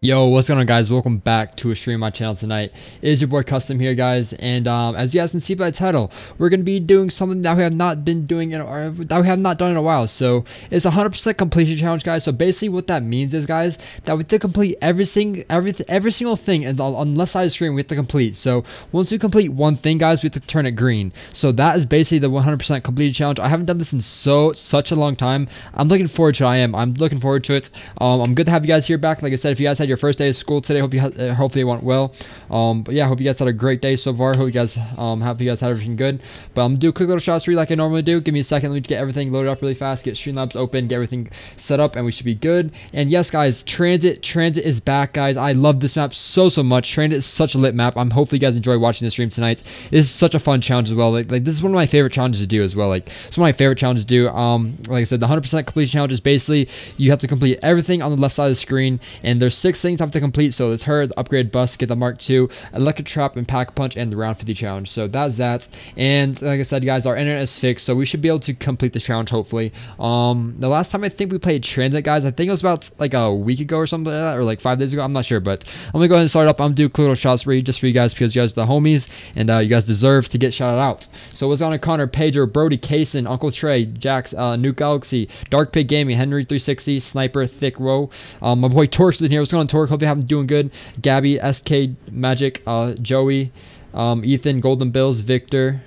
Yo, what's going on guys? Welcome back to a stream on my channel tonight. It is your boy Custom here guys and um, as you guys can see by the title, we're going to be doing something that we have not been doing in that we have not done in a while. So it's a 100% completion challenge guys. So basically what that means is guys that we have to complete every every, every single thing and on, the left side of the screen we have to complete. So once we complete one thing guys, we have to turn it green. So that is basically the 100% completed challenge. I haven't done this in so such a long time. I'm looking forward to it. I am. I'm looking forward to it. Um, I'm good to have you guys here back. Like I said, if you guys had your first day of school today. Hope you had, uh, hopefully it went well. Um, but yeah, hope you guys had a great day so far. Hope you guys um, hope you guys had everything good. But I'm gonna do a quick little shots for you like I normally do. Give me a second. Let me get everything loaded up really fast. Get Streamlabs open. Get everything set up, and we should be good. And yes, guys, Tranzit Tranzit is back, guys. I love this map so so much. Tranzit is such a lit map. I'm hopefully you guys enjoy watching the stream tonight. This is such a fun challenge as well. Like, like this is one of my favorite challenges to do as well. Like it's one of my favorite challenges to do. Um, like I said, the 100% completion challenge is basically you have to complete everything on the left side of the screen, and there's six things I have to complete. So it's her, the upgrade bus, get the Mark II, Electric Trap, and Pack Punch, and the Round 50 challenge. So that's that. And like I said, guys, our internet is fixed, so we should be able to complete the challenge hopefully. Um, the last time I think we played Tranzit, guys, I think it was about like a week ago or something like that, or like five days ago. I'm not sure, but I'm gonna go ahead and start up. I'm gonna do little shots for you, just for you guys, because you guys are the homies, and uh, you guys deserve to get shouted out. So what's on a Connor, Pedro, Brody, Kaysen, Uncle Trey, Jax, uh, New Galaxy, Dark Pig Gaming, Henry 360, Sniper, Thick Row. Um, my boy Torx in here. What's going on, Torque? Hope you have doing good. Gabby, SK Magic, uh, Joey, um, Ethan, Golden Bills, Victor,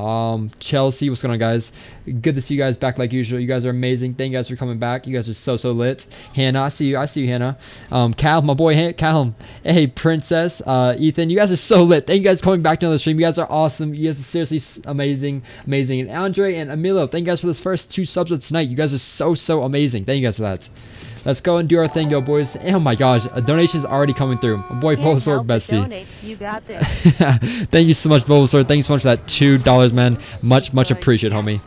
um, Chelsea. What's going on, guys? Good to see you guys back like usual. You guys are amazing. Thank you guys for coming back. You guys are so so lit. Hannah, I see you. I see you, Hannah. Um, Cal, my boy, Callum. Hey, Princess. Uh, Ethan, you guys are so lit. Thank you guys for coming back to another stream. You guys are awesome. You guys are seriously amazing, amazing. And Andre and Emilio, thank you guys for this first two subs of tonight. You guys are so so amazing. Thank you guys for that. Let's go and do our thing, yo, boys. Oh my gosh, a donation is already coming through. My boy Bulbasaur Bestie. Donate. You got this. Thank you so much, Bulbasaur. Thank you so much for that $2, man. Much, much appreciated, homie.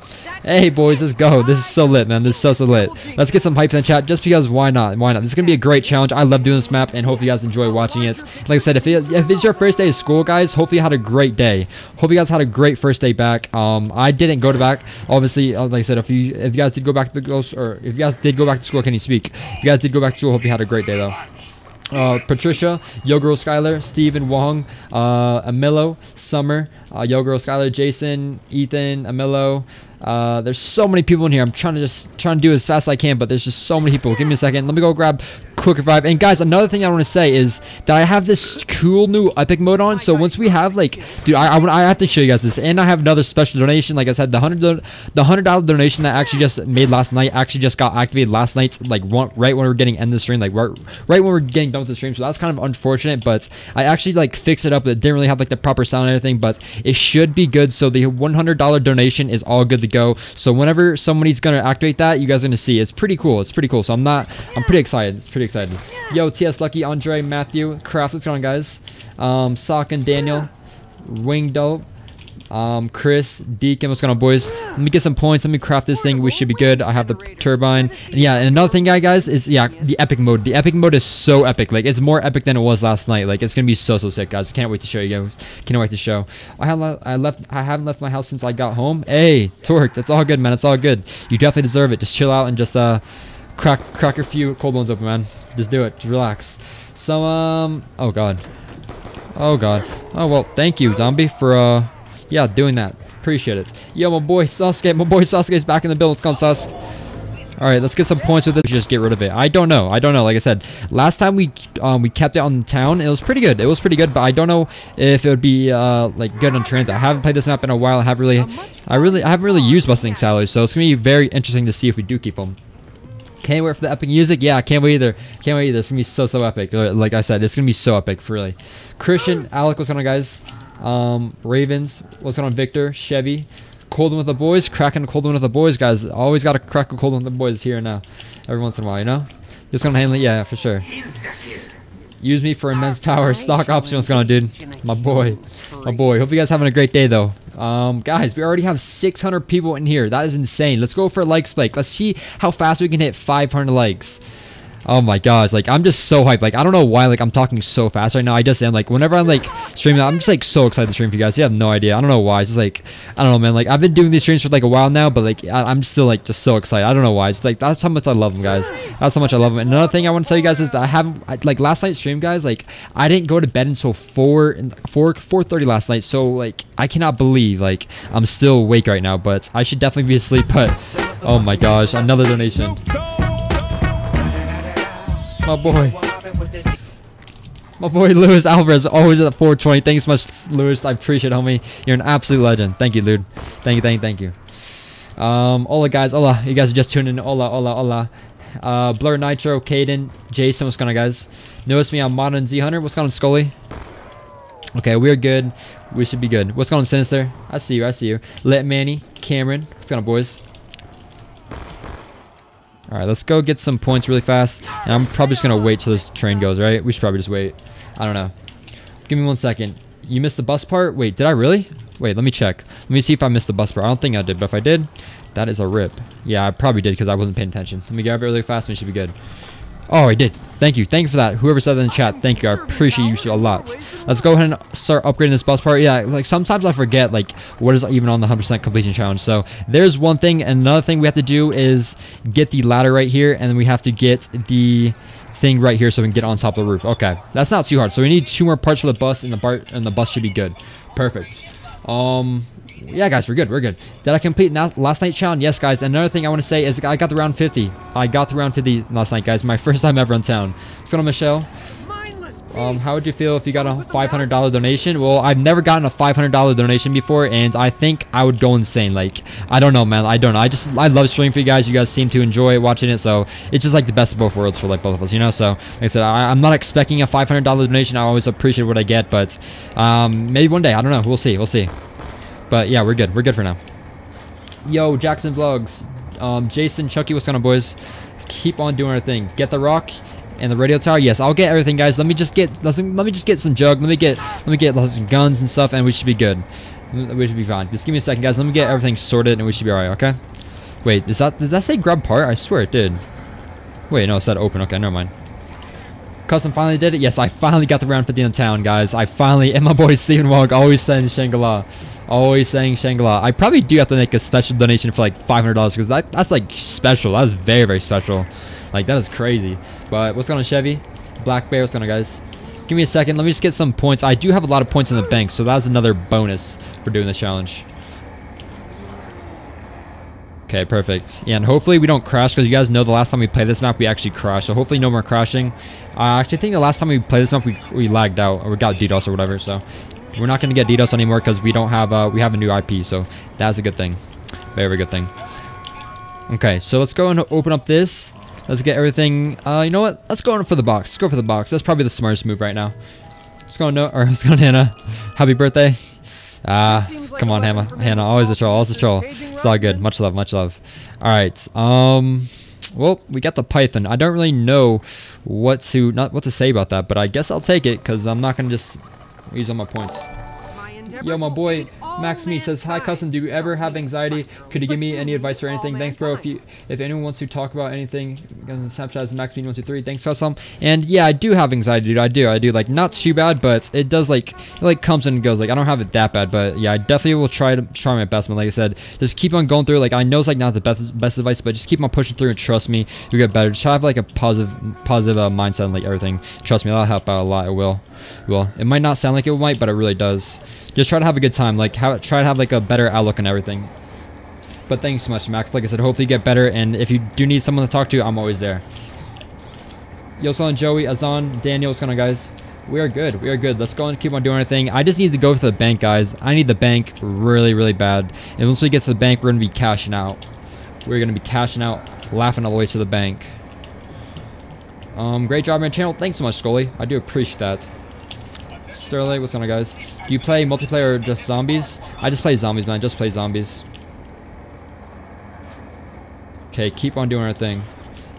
Hey, boys, let's go. This is so lit, man. This is so, so lit. Let's get some hype in the chat just because why not? Why not? This is going to be a great challenge. I love doing this map, and hope you guys enjoy watching it. Like I said, if, it, if it's your first day of school, guys, hopefully you had a great day. Hope you guys had a great first day back. Um, I didn't go to back. Obviously, uh, like I said, if you if you guys did go back to the ghost, or if you guys did go back to school, can you speak? If you guys did go back to school, hope you had a great day, though. Uh, Patricia, Yo Girl Skylar, Steven Wong, uh, Amilo, Summer, uh, Yo Girl Skylar, Jason, Ethan, Amilo, uh, there's so many people in here. I'm trying to just trying to do as fast as I can, but there's just so many people. Give me a second. Let me go grab quick revive. And guys, another thing I want to say is that I have this cool new epic mode on. So once we have like, dude, I, I, I have to show you guys this. And I have another special donation. Like I said, the hundred the hundred dollar donation that I actually just made last night actually just got activated last night. Like one, right when we are getting end the stream, like right, right when we are getting done with the stream. So that's kind of unfortunate, but I actually like fixed it up. It didn't really have like the proper sound and everything, but it should be good. So the $100 donation is all good go. So whenever somebody's gonna activate that, you guys are gonna see. It's pretty cool. It's pretty cool. So I'm not. I'm pretty excited. It's pretty excited. Yo, TS Lucky, Andre, Matthew, Craft. What's going on, guys? Um, Sock and Daniel, Wing Dope. Um, Chris, Deacon, what's going on, boys? Let me get some points. Let me craft this thing. We should be good. I have the turbine. And yeah, and another thing, guys, is yeah, the epic mode. The epic mode is so epic. Like it's more epic than it was last night. Like it's gonna be so so sick, guys. Can't wait to show you guys. Can't wait to show. I have I left. I haven't left my house since I got home. Hey, Torque, that's all good, man. It's all good. You definitely deserve it. Just chill out and just uh, crack crack a few cold bones open, man. Just do it. Just relax. So um, oh god. Oh god. Oh well, thank you, zombie, for uh yeah, doing that. Appreciate it. Yo, my boy Sasuke. My boy Sasuke's back in the build. Let's go, Sasuke. All right, let's get some points with it. Just get rid of it. I don't know. I don't know. Like I said, last time we um, we kept it on town, it was pretty good. It was pretty good, but I don't know if it would be uh, like good on Tranzit. I haven't played this map in a while. I haven't really, I really, I haven't really used Mustang salaries, so it's gonna be very interesting to see if we do keep them. Can't wait for the epic music. Yeah, can't wait either. Can't wait either. It's gonna be so so epic. Like I said, it's gonna be so epic. For really, Christian, Alec, what's going on, guys? Um, Ravens, what's going on, Victor, Chevy, cold one with the boys, cracking a cold one with the boys, guys. Always got to crack a cold one with the boys here and now, every once in a while, you know? Just gonna handle it, yeah, for sure. Use me for immense power, stock option, what's going on, dude? My boy, my boy. Hope you guys having a great day, though. Um, guys, we already have 600 people in here. That is insane. Let's go for a like spike. Let's see how fast we can hit 500 likes. Oh my gosh, like I'm just so hyped. Like I don't know why like I'm talking so fast right now. I just am like whenever I'm like streaming, I'm just like so excited to stream for you guys. You have no idea. I don't know why. It's just like I don't know, man. Like I've been doing these streams for like a while now, but like I, am still like just so excited. I don't know why. It's like that's how much I love them, guys. That's how much I love them. And another thing I want to tell you guys is that I haven't like last night's stream, guys. Like I didn't go to bed until four and four four thirty last night. So like I cannot believe like I'm still awake right now. But I should definitely be asleep. But oh my gosh, another donation. My boy. My boy Luis Alvarez, always at 420. Thanks so much, Luis. I appreciate it, homie. You're an absolute legend. Thank you, dude. Thank you, thank you, thank you. Um, hola, guys. Hola. You guys are just tuning in. Hola, hola, hola. Uh, Blur Nitro, Caden, Jason. What's going on, guys? Notice me on Modern Z Hunter. What's going on, Scully? Okay, we're good. We should be good. What's going on, Sinister? I see you. I see you. Let Manny, Cameron. What's going on, boys? Alright, let's go get some points really fast. And I'm probably just going to wait till this train goes, right? We should probably just wait. I don't know. Give me one second. You missed the bus part? Wait, did I really? Wait, let me check. Let me see if I missed the bus part. I don't think I did, but if I did, that is a rip. Yeah, I probably did because I wasn't paying attention. Let me grab it really fast and it should be good. Oh, I did. Thank you. Thank you for that. Whoever said that in the chat, thank you. I appreciate you a lot. Let's go ahead and start upgrading this bus part. Yeah, like sometimes I forget like what is even on the 100% completion challenge. So there's one thing. And another thing we have to do is get the ladder right here. And then we have to get the thing right here so we can get on top of the roof. Okay, that's not too hard. So we need two more parts for the bus and the bar and the bus should be good. Perfect. Um, yeah, guys, we're good. We're good. Did I complete last night's challenge? Yes, guys. And another thing I want to say is I got the round 50. I got the round 50 last night, guys. My first time ever in town. What's going on, Michelle? Um, how would you feel if you got a $500 donation? Well, I've never gotten a $500 donation before, and I think I would go insane. Like, I don't know, man. I don't know. I just, I love streaming for you guys. You guys seem to enjoy watching it, so it's just like the best of both worlds for like both of us, you know? So, like I said, I, am not expecting a $500 donation. I always appreciate what I get, but um, maybe one day. I don't know. We'll see. We'll see. But yeah, we're good. We're good for now. Yo, Jackson Vlogs. Um, Jason, Chucky, what's going on, boys? Let's keep on doing our thing. Get the rock and the radio tower. Yes, I'll get everything, guys. Let me just get let me just get some jug. Let me get let me get some guns and stuff, and we should be good. We should be fine. Just give me a second, guys. Let me get everything sorted, and we should be alright. Okay. Wait, does that does that say grub part? I swear it did. Wait, no, it said open. Okay, never mind. Custom finally did it. Yes, I finally got the round 50 in town, guys. I finally, and my boy Steven Wong always saying Shangri-La. Always saying Shangri-La. I probably do have to make a special donation for like $500 because that, that's like special. That's very, very special. Like, that is crazy. But what's going on, Chevy? Black Bear, what's going on, guys? Give me a second. Let me just get some points. I do have a lot of points in the bank, so that's another bonus for doing this challenge. Okay, perfect. Yeah, and hopefully we don't crash, because you guys know the last time we played this map, we actually crashed. So hopefully no more crashing. Uh, I actually think the last time we played this map, we, we lagged out, or we got DDoS or whatever. So we're not going to get DDoS anymore because we don't have uh, we have a new IP, so that's a good thing. Very, good thing. Okay, so let's go and open up this. Let's get everything. Uh, you know what? Let's go in for the box. Let's go for the box. That's probably the smartest move right now. Let's go no or let's go Hannah. Happy birthday. Ah, uh, come on, Hannah. Hannah, always a troll. Always a troll. It's all good. Much love. Much love. All right. Um. Well, we got the Python. I don't really know what to not what to say about that, but I guess I'll take it because I'm not gonna just use all my points. Yo, my boy Max Me says, Hi, cousin. Do you ever have anxiety? Could you give me any advice or anything? Thanks, bro. If you, if anyone wants to talk about anything, Snapchat is Max Me one two three. Thanks, cousin. And yeah, I do have anxiety, dude. I do. I do. Like not too bad, but it does like it like comes and goes. Like I don't have it that bad, but yeah, I definitely will try to try my best. But like I said, just keep on going through. Like I know it's like not the best best advice, but just keep on pushing through and trust me, you get better. Just have like a positive positive uh, mindset and like everything. Trust me, that'll help out a lot. It will. Well, it might not sound like it might, but it really does. Just try to have a good time. Like, have, try to have like a better outlook and everything. But thanks so much, Max. Like I said, hopefully you get better. And if you do need someone to talk to, I'm always there. Yosan, Joey, Azan, Daniel, what's going on, guys? We are good. We are good. Let's go and keep on doing our thing. I just need to go to the bank, guys. I need the bank really, really bad. And once we get to the bank, we're going to be cashing out. We're going to be cashing out, laughing all the way to the bank. Um, great job on my channel. Thanks so much, Scully. I do appreciate that. Sterling, what's going on, guys? Do you play multiplayer or just zombies? I just play zombies, man. Just play zombies. Okay, keep on doing our thing.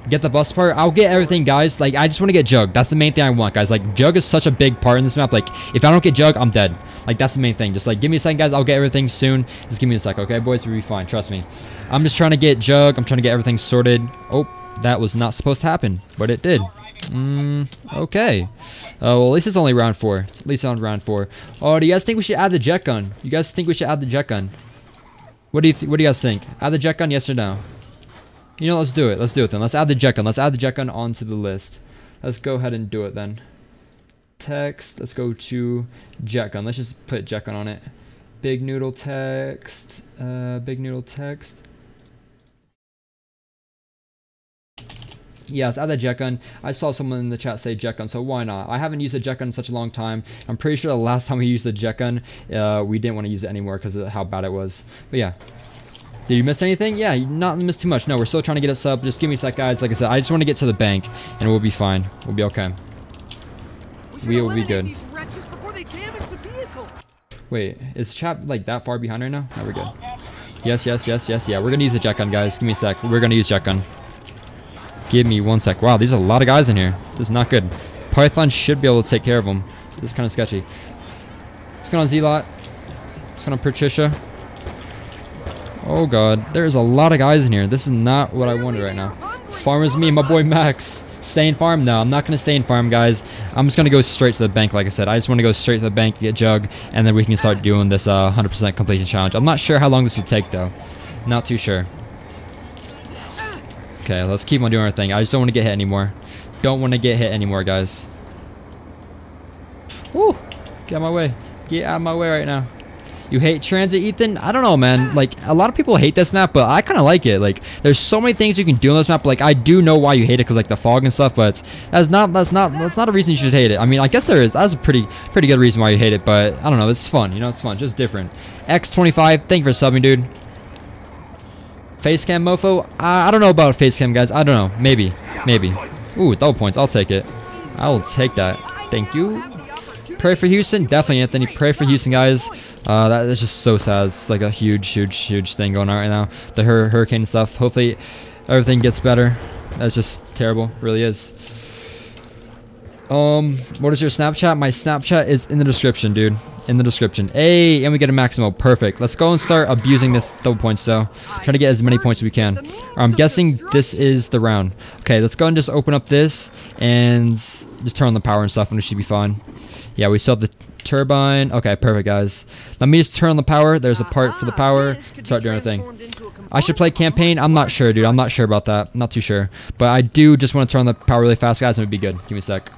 Get the bus part. I'll get everything, guys. Like, I just want to get Jug. That's the main thing I want, guys. Like, Jug is such a big part in this map. Like, if I don't get Jug, I'm dead. Like, that's the main thing. Just, like, give me a second, guys. I'll get everything soon. Just give me a sec, okay, boys? We'll be fine. Trust me. I'm just trying to get Jug. I'm trying to get everything sorted. Oh, That was not supposed to happen, but it did. Mm, okay. Uh, well, at least it's only round four. At least on round four. Oh, do you guys think we should add the jet gun? You guys think we should add the jet gun? What do you What do you guys think? Add the jet gun, yes or no? You know, let's do it. Let's do it then. Let's add the jet gun. Let's add the jet gun onto the list. Let's go ahead and do it then. Text. Let's go to jet gun. Let's just put jet gun on it. Big noodle text. Uh, big noodle text. Yeah, let's add the jet gun. I saw someone in the chat say jet gun, so why not? I haven't used a jet gun in such a long time. I'm pretty sure the last time we used the jet gun, uh, we didn't want to use it anymore because of how bad it was. But yeah. Did you miss anything? Yeah, you not miss too much. No, we're still trying to get us up. Just give me a sec, guys. Like I said, I just want to get to the bank, and we'll be fine. We'll be okay. We will be good. Wait, is chat like that far behind right now? No, we're good. Yes, yes, yes, yes, yeah. We're gonna use the jet gun, guys. Give me a sec. We're gonna use jet gun. Give me one sec. Wow, these are a lot of guys in here. This is not good. Python should be able to take care of them. This is kind of sketchy. What's going on, Z-Lot? What's going on, Patricia? Oh god, there's a lot of guys in here. This is not what I wanted right now. Farmers me, my boy Max. Stay in farm? No, I'm not going to stay in farm, guys. I'm just going to go straight to the bank, like I said. I just want to go straight to the bank, get Jug, and then we can start doing this 100% uh, completion challenge. I'm not sure how long this will take, though. Not too sure. Okay, let's keep on doing our thing. I just don't want to get hit anymore. Don't want to get hit anymore, guys. Woo! Get out of my way. Get out of my way right now. You hate Tranzit, Ethan? I don't know, man. Like, a lot of people hate this map, but I kind of like it. Like, there's so many things you can do on this map. Like, I do know why you hate it, because, like, the fog and stuff, but that's not, that's not, that's not a reason you should hate it. I mean, I guess there is. That's a pretty, pretty good reason why you hate it, but I don't know. It's fun. You know, it's fun. just different. X25, thank you for subbing, dude. Facecam mofo? I, I don't know about facecam, guys. I don't know. Maybe. Maybe. Ooh, double points. I'll take it. I will take that. Thank you. Pray for Houston? Definitely, Anthony. Pray for Houston, guys. Uh, that is just so sad. It's like a huge, huge, huge thing going on right now. The hur hurricane stuff. Hopefully, everything gets better. That's just terrible. It really is. Um, what is your Snapchat? My Snapchat is in the description, dude in the description. Hey, and we get a Max Ammo. Perfect. Let's go and start abusing this double points, though. Try to get as many points as we can. I'm guessing this is the round. Okay, let's go and just open up this and just turn on the power and stuff, and it should be fine. Yeah, we still have the turbine. Okay, perfect, guys. Let me just turn on the power. There's a part for the power. Start doing our thing. I should play campaign. I'm not sure, dude. I'm not sure about that. Not too sure. But I do just want to turn on the power really fast, guys, and it'd be good. Give me a sec.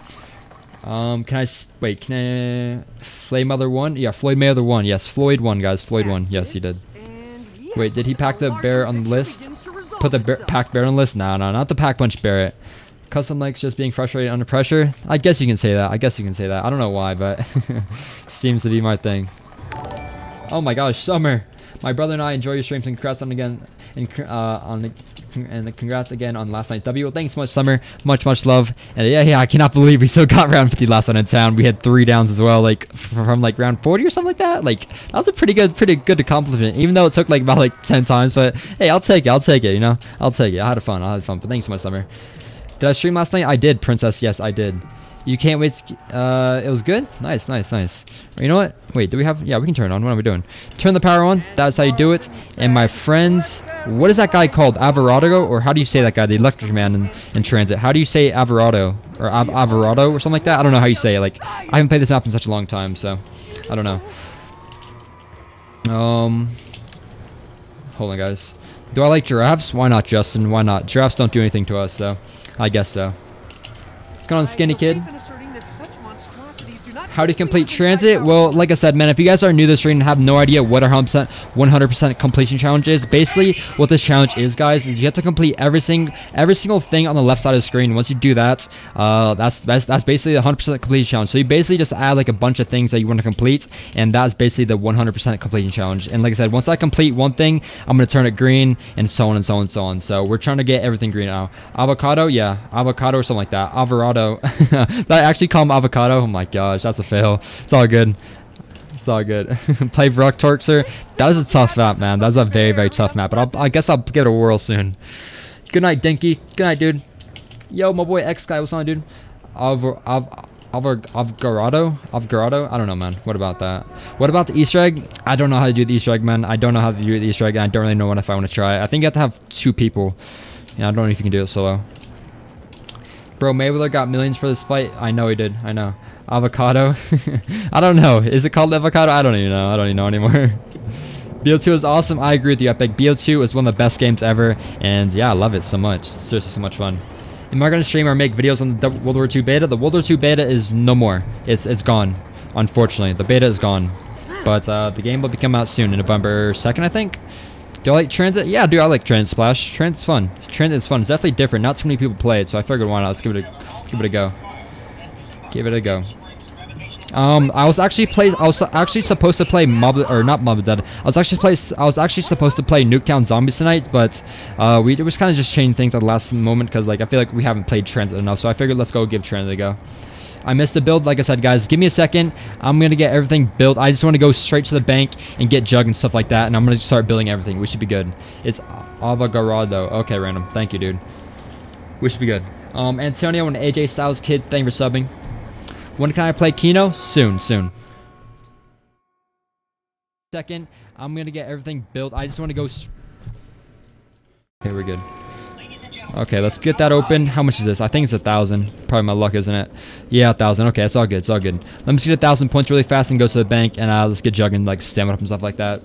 Um, can I, wait, can I, Floyd Mother one? Yeah, Floyd Mayweather one. Yes, Floyd won, guys. Floyd won. Yes, he did. Wait, did he pack the bear on the list? Put the bear, pack bear on the list? No, no, not the pack punch Barrett. Custom likes just being frustrated under pressure. I guess you can say that. I guess you can say that. I don't know why, but seems to be my thing. Oh my gosh, Summer. My brother and I enjoy your streams and congrats on again and uh, on and congrats again on last night's W. Well, thanks so much, Summer. Much, much love. And yeah, yeah, I cannot believe we still got round 50 last night in town. We had three downs as well, like from like round 40 or something like that. Like that was a pretty good, pretty good accomplishment, even though it took like about like 10 times. But hey, I'll take it. I'll take it. You know, I'll take it. I had fun. I had fun. But thanks so much, Summer. Did I stream last night? I did, Princess. Yes, I did. You can't wait. uh, it was good. Nice, nice, nice. You know what? Wait, do we have? Yeah, we can turn it on. What are we doing? Turn the power on. That's how you do it. And my friends, what is that guy called? Averado, or how do you say that guy? The electric man in, in Tranzit. How do you say Averado or Av Averado or something like that? I don't know how you say it. Like, I haven't played this map in such a long time, so I don't know. Um, hold on, guys. Do I like giraffes? Why not, Justin? Why not? Giraffes don't do anything to us, so I guess so. What's going on, skinny kid? How to complete Tranzit? Well, like I said, man, if you guys are new to the stream and have no idea what a 100% 100% completion challenge is, basically what this challenge is, guys, is you have to complete every every single thing on the left side of the screen. Once you do that, uh, that's that's that's basically the 100% completion challenge. So you basically just add like a bunch of things that you want to complete, and that's basically the 100% completion challenge. And like I said, once I complete one thing, I'm gonna turn it green, and so on and so on and so on. So we're trying to get everything green now. Avocado, yeah, avocado or something like that. Averado. that actually call them avocado. Oh my gosh, that's a fail. It's all good. It's all good. Play Vrock Torxer. That is a tough map, man. That's a very, very tough map. But I'll, i guess I'll give it a whirl soon. Good night, Dinky. Good night, dude. Yo, my boy X guy. What's on, dude? Av Av Avgarado? Avgarado? I don't know, man. What about that? What about the Easter egg? I don't know how to do the Easter egg, man. I don't know how to do the Easter egg, and I don't really know what if I want to try. I think you have to have two people Yeah, I don't know if you can do it solo. Bro, Mayweather got millions for this fight. I know he did. I know. Avocado. I don't know. Is it called avocado? I don't even know. I don't even know anymore. BO2 is awesome. I agree with you, Epic. BO2 is one of the best games ever. And yeah, I love it so much. Seriously, so much fun. Am I going to stream or make videos on the World War II beta? The World War II beta is no more. It's it's gone. Unfortunately, the beta is gone. But uh, the game will be coming out soon, in November 2nd, I think. Do I like Tranzit? Yeah, dude, I like Tranzit Splash. Tranzit's fun. Tranzit's fun. It's definitely different. Not too many people play it, so I figured why not. Let's give it a give it a go. Give it a go. Um, I was actually play. I was actually supposed to play Mob or not Mob Dead. I was actually play. I was actually supposed to play Nuketown Zombies tonight, but uh, we it was kind of just changing things at the last moment because like I feel like we haven't played Tranzit enough. So I figured let's go give Tranzit a go. I missed the build. Like I said, guys, give me a second. I'm to get everything built. I just want to go straight to the bank and get Jug and stuff like that. And I'm to start building everything. We should be good. It's Avogarado. Okay, random. Thank you, dude. We should be good. Um, Antonio and AJ Styles Kid, thank you for subbing. When can I play Kino? Soon, soon. Second, I'm going to get everything built. I just want to go... Okay, we're good. Okay, let's get that open. How much is this? I think it's a thousand. Probably my luck, isn't it? Yeah, a thousand. Okay, it's all good. It's all good. Let me get a thousand points really fast and go to the bank, and uh, let's get jugging, like stamina up and stuff like that.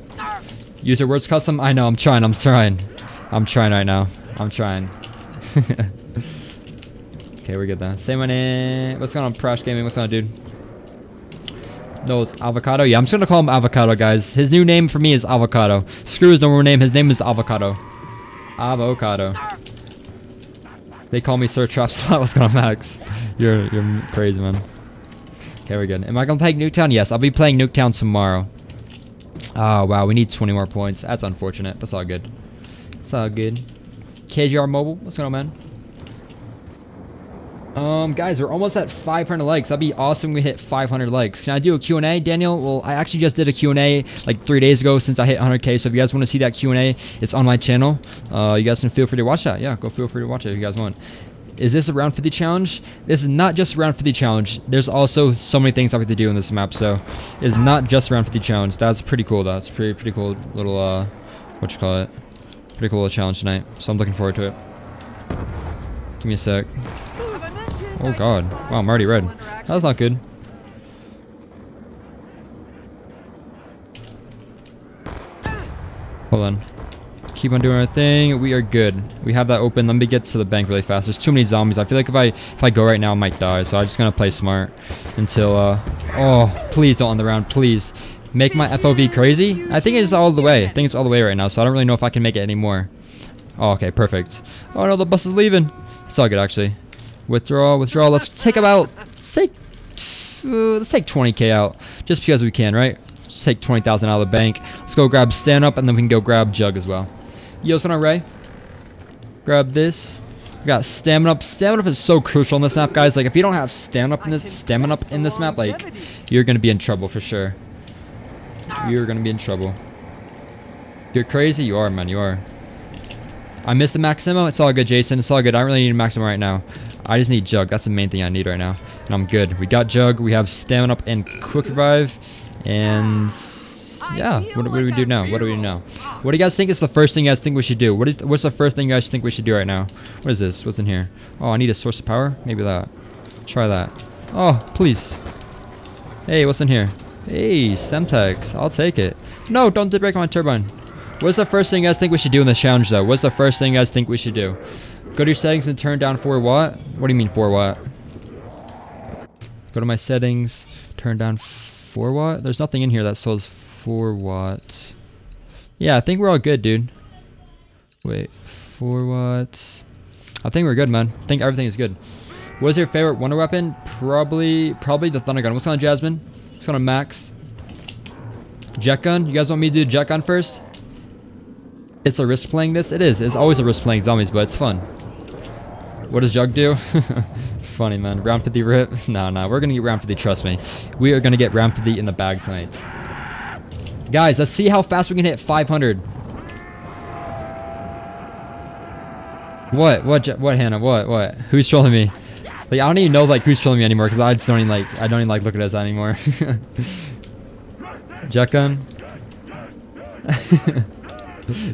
User words custom. I know. I'm trying. I'm trying. I'm trying right now. I'm trying. okay, we're good then. Same one. What's going on, Prash Gaming? What's going on, dude? No, it's Avocado. Yeah, I'm just gonna call him Avocado, guys. His new name for me is Avocado. Screw his normal name. His name is Avocado. Avocado. They call me Sir Trap Slot. What's going on, Max? You're you're crazy, man. Okay, we're good. Am I gonna play Nuketown? Yes, I'll be playing Nuketown tomorrow. Oh wow, we need 20 more points. That's unfortunate. That's all good. It's all good. KGR Mobile, what's going on, man? Um, guys, we're almost at 500 likes. That'd be awesome we hit 500 likes. Can I do a Q&A, Daniel? Well, I actually just did a Q&A like three days ago since I hit 100k. So if you guys want to see that Q&A, it's on my channel. Uh, you guys can feel free to watch that. Yeah, go feel free to watch it if you guys want. Is this a round 50 challenge? This is not just a round 50 challenge. There's also so many things I have to do in this map. So it's not just a round 50 challenge. That's pretty cool. That's pretty pretty cool little uh, what you call it? Pretty cool little challenge tonight. So I'm looking forward to it. Give me a sec. Oh god. Wow, I'm already red. That's not good. Hold on. Keep on doing our thing. We are good. We have that open. Let me get to the bank really fast. There's too many zombies. I feel like if I if I go right now, I might die. So I'm just gonna play smart until uh. Oh, please don't on the round. Please make my FOV crazy. I think it's all the way. I think it's all the way right now. So I don't really know if I can make it anymore. Oh, okay, perfect. Oh no, the bus is leaving. It's all good actually. Withdraw, withdraw. Let's take about, take, uh, let's take 20k out, just because we can, right? Let's take 20,000 out of the bank. Let's go grab stand up, and then we can go grab jug as well. Yo, son Ray. Grab this. We got stamina up. Stamina up is so crucial in this map, guys. Like, if you don't have stamina up in this, stamina up in this map, like, you're gonna be in trouble for sure. You're gonna be in trouble. You're crazy. You are, man. You are. I missed the Max Ammo. It's all good, Jason. It's all good. I don't really need a Max Ammo right now. I just need Jug. That's the main thing I need right now. And I'm good. We got Jug. We have Stamina Up and Quick Revive. And yeah, what, what, do we do now? What do we do now? What do you guys think is the first thing you guys think we should do? What is, what's the first thing you guys think we should do right now? What is this? What's in here? Oh, I need a source of power? Maybe that. Try that. Oh, please. Hey, what's in here? Hey, Semtex. I'll take it. No, don't break my turbine. What's the first thing you guys think we should do in this challenge, though? What's the first thing you guys think we should do? Go to your settings and turn down 4 watt. What do you mean 4 watt? Go to my settings, turn down 4 watt. There's nothing in here that says 4 watt. Yeah, I think we're all good, dude. Wait, 4 watt. I think we're good, man. I think everything is good. What's your favorite wonder weapon? Probably, probably the thunder gun. What's going on Jasmine? What's going on Max? Jet gun? You guys want me to do jet gun first? It's a risk playing this? It is. It's always a risk playing zombies, but it's fun. What does Jug do? Funny, man. Round 50 rip? No, no. We're going to get round 50, trust me. We are going to get round 50 in the bag tonight. Guys, let's see how fast we can hit 500. What? What? What, Hannah? What? What? Who's trolling me? Like, I don't even know, like, who's trolling me anymore, because I just don't even, like, I don't even, like, look at us anymore. Jet gun.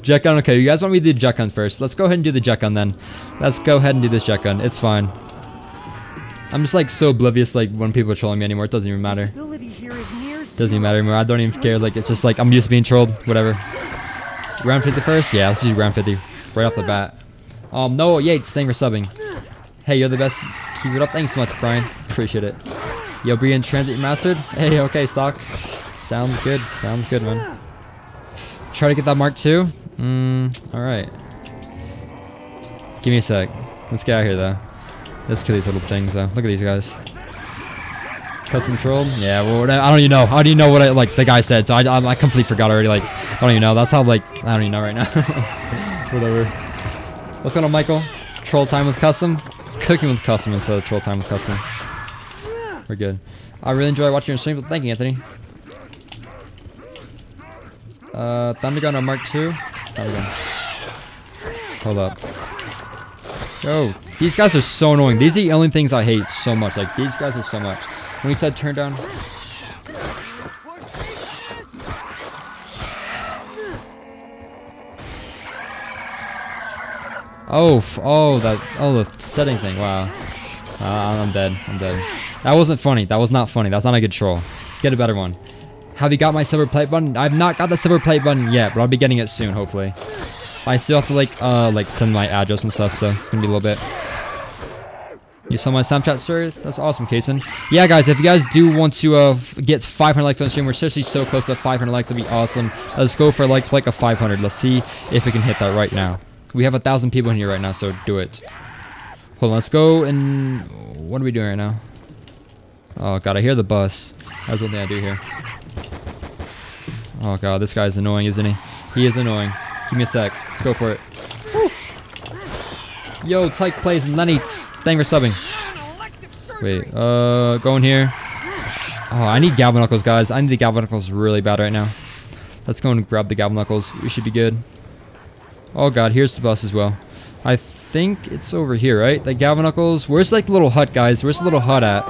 Jet gun. Okay, you guys want me to do the jet gun first? Let's go ahead and do the jet gun then. Let's go ahead and do this jet gun. It's fine. I'm just like so oblivious like when people are trolling me anymore. It doesn't even matter. Doesn't even matter anymore. I don't even care. Like it's just like I'm used to being trolled. Whatever. Round 50 first? Yeah, let's do round 50 right off the bat. Um, no, Yates, thank for subbing. Hey, you're the best. Keep it up. Thanks so much, Brian. Appreciate it. Yo, Brian Transit Mastered. Hey, okay, stock. Sounds good. Sounds good, man. Try to get that mark too. Mm, alright. Give me a sec. Let's get out here, though. Let's kill these little things, though. Look at these guys. Custom troll? Yeah, well, I don't even know. How do you know what I, like the guy said? So I, I, I completely forgot already. Like, I don't even know. That's how, like, I don't even know right now. Whatever. What's going on, Michael? Troll time with custom? Cooking with custom instead of troll time with custom. We're good. I really enjoy watching your stream. Thank you, Anthony. Uh, Thundergun on Mark II. Thundergun. Hold up. Yo, these guys are so annoying. These are the only things I hate so much. Like, these guys are so much. When we said turn down. Oh, oh, that, oh, the setting thing. Wow. Uh, I'm dead. I'm dead. That wasn't funny. That was not funny. That's not a good troll. Get a better one. Have you got my silver plate button? I've not got the silver plate button yet, but I'll be getting it soon, hopefully. I still have to like, uh, like send my address and stuff, so it's gonna be a little bit. You saw my Snapchat, sir? That's awesome, Kason. Yeah, guys, if you guys do want to uh, get 500 likes on stream, we're seriously so close to 500 likes. That'd be awesome. Let's go for likes like a 500. Let's see if we can hit that right now. We have a thousand people in here right now, so do it. Hold on, let's go and... What are we doing right now? Oh, God, I hear the bus. That's one thing I do here. Oh, God, this guy's annoying, isn't he? He is annoying. Give me a sec. Let's go for it. Yo, Tyke plays and Lenny, thanks for subbing. Wait, uh, going here. Oh, I need Galvaknuckles, guys. I need the Galvaknuckles really bad right now. Let's go and grab the Galvaknuckles. We should be good. Oh god, here's the bus as well. I think it's over here, right? The Galvaknuckles. Where's like the little hut, guys? Where's the little hut at?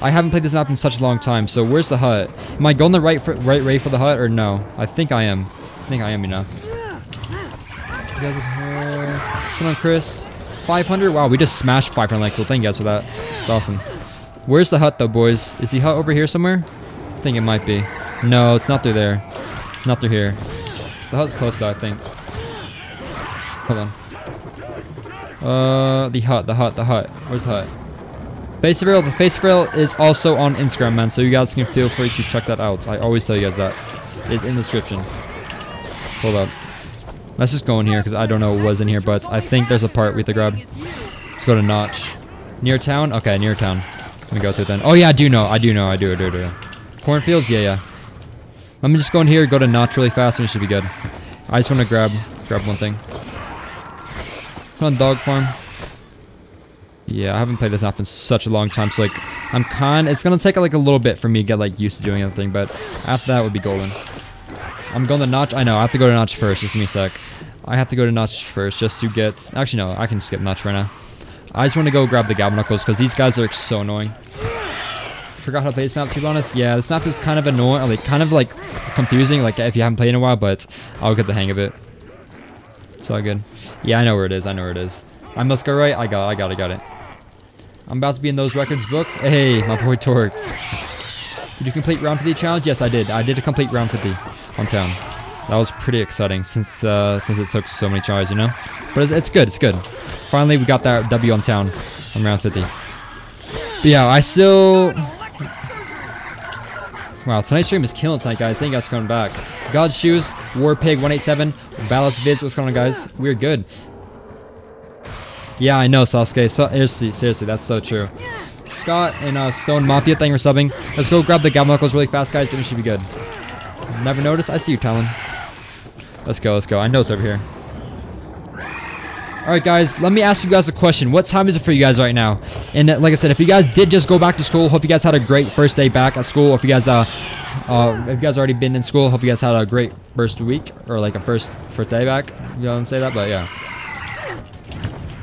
I haven't played this map in such a long time, so where's the hut? Am I going the right for right way for the hut or no? I think I am. I think I am enough. Come on, Chris. 500? Wow, we just smashed 500 likes, so thank you guys for that. It's awesome. Where's the hut though, boys? Is the hut over here somewhere? I think it might be. No, it's not through there. It's not through here. The hut's close though, I think. Hold on. Uh, the hut, the hut, the hut. Where's the hut? Face Real, the Face Real is also on Instagram, man, so you guys can feel free to check that out. I always tell you guys that. It's in the description. Hold up. Let's just go in here, because I don't know what was in here, but I think there's a part we have to grab. Let's go to Notch. Near town? Okay, near town. Let me go through then. Oh yeah, I do know. I do know. I do, I do, I do. Cornfields? Yeah, yeah. Let me just go in here, go to Notch really fast, and it should be good. I just want to grab grab one thing. Come on, dog farm. Yeah, I haven't played this map in such a long time, so like, I'm kind. It's gonna take like a little bit for me to get like used to doing everything, but after that would be golden. I'm going to Notch. I know, I have to go to Notch first. Just give me a sec. I have to go to Notch first just to get... Actually, no, I can skip Notch right now. I just want to go grab the Galvaknuckles because these guys are so annoying. Forgot how to play this map, to be honest. Yeah, this map is kind of annoying, like kind of like confusing, like if you haven't played in a while, but I'll get the hang of it. It's all good. Yeah, I know where it is. I know where it is. I must go right. I got it. I got it. I got it. I'm about to be in those records books. Hey, my boy Torque. Did you complete round 50 challenge? Yes, I did. I did a complete round 50 on town. That was pretty exciting since uh, since it took so many tries, you know? But it's, it's, good. It's good. Finally, we got that W on town on round 50. But yeah, I still... Wow, tonight's stream is killing tonight, guys. Thank you guys for coming back. God's Shoes, War Pig 187, Ballast Vids, what's going on, guys? We're good. Yeah, I know, Sasuke. So, seriously, seriously, that's so true. Scott and uh, Stone Mafia, thank you for subbing. Let's go grab the Galvaknuckles really fast, guys. Then we should be good. Never noticed? I see you, Talon. Let's go, let's go. I know it's over here. Alright, guys. Let me ask you guys a question. What time is it for you guys right now? And uh, like I said, if you guys did just go back to school, hope you guys had a great first day back at school. If you guys, uh, uh, if you guys already been in school, hope you guys had a great first week or like a first first day back. You don't say that, but yeah.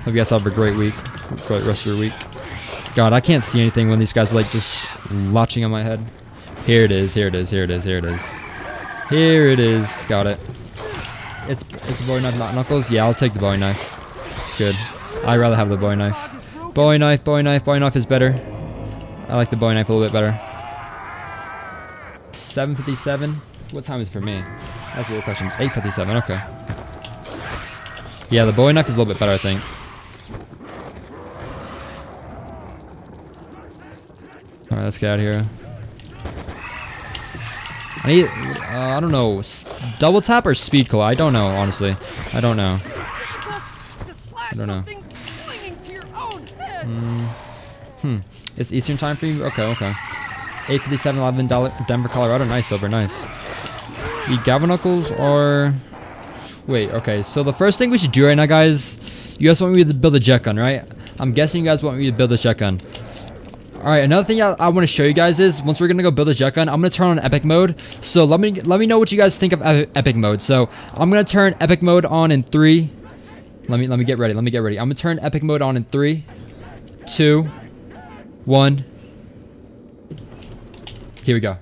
Hope you guys have a great week, great rest of your week. God, I can't see anything when these guys are like just latching on my head. Here it is, here it is, here it is, here it is. Here it is. Got it. It's it's a Bowie knife, not knuckles. Yeah, I'll take the Bowie knife. Good. I'd rather have the Bowie knife. Bowie knife, Bowie knife, Bowie knife is better. I like the Bowie knife a little bit better. 757. What time is for me? That's a question. It's 857. Okay. Yeah, the Bowie knife is a little bit better, I think. All right, let's get out of here. I need, uh, I don't know, double tap or speed cola? I don't know, honestly. I don't know. I don't know. Mm. Hmm. It's Eastern time for you? Okay, okay. 857 11 Denver, Colorado. Nice, over, nice. The Galvaknuckles or... Wait, okay. So the first thing we should do right now, guys, you guys want me to build a jet gun, right? I'm guessing you guys want me to build a jet gun. Alright, another thing I, I want to show you guys is, once we're to go build a jet gun, I'm to turn on epic mode. So let me let me know what you guys think of epic mode. So I'm to turn epic mode on in three. Let me let me get ready. Let me get ready. I'm to turn epic mode on in three, two, one. Here we go.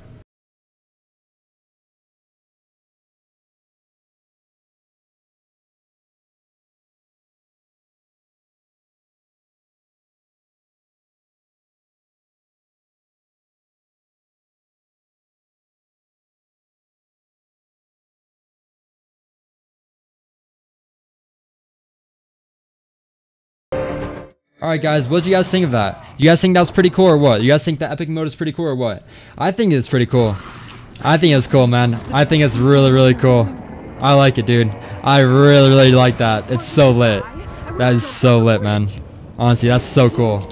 Alright guys, what do you guys think of that? You guys think that's pretty cool or what? You guys think the epic mode is pretty cool or what? I think it's pretty cool. I think it's cool, man. I think it's really, really cool. I like it, dude. I really, really like that. It's so lit. That is so lit, man. Honestly, that's so cool.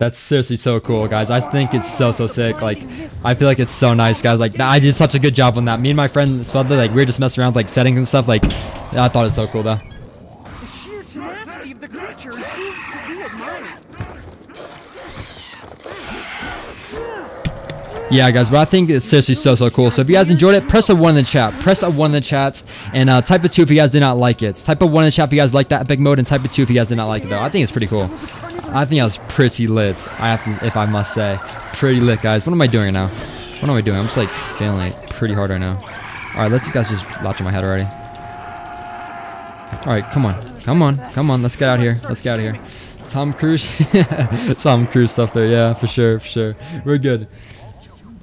That's seriously so cool, guys. I think it's so, so sick. Like, I feel like it's so nice, guys. Like, I did such a good job on that. Me and my friend, Svadler, like, we were just messing around, like, settings and stuff. Like, I thought it was so cool, though. Yeah guys but i think it's seriously so so cool. So if you guys enjoyed it press a one in the chat. Press a one in the chats. And uh, type a two if you guys did not like it. Type a one in the chat if you guys like that epic mode and type a two if you guys did not like it though. I think it's pretty cool. I think I was pretty lit i have to, if i must say. Pretty lit guys. What am i doing now? What am i doing? I'm just like feeling it pretty hard right now. All right let's you guys just latch on my head already. All right come on come on come on let's get out here let's get out of here tom cruise tom cruise stuff there yeah for sure for sure we're good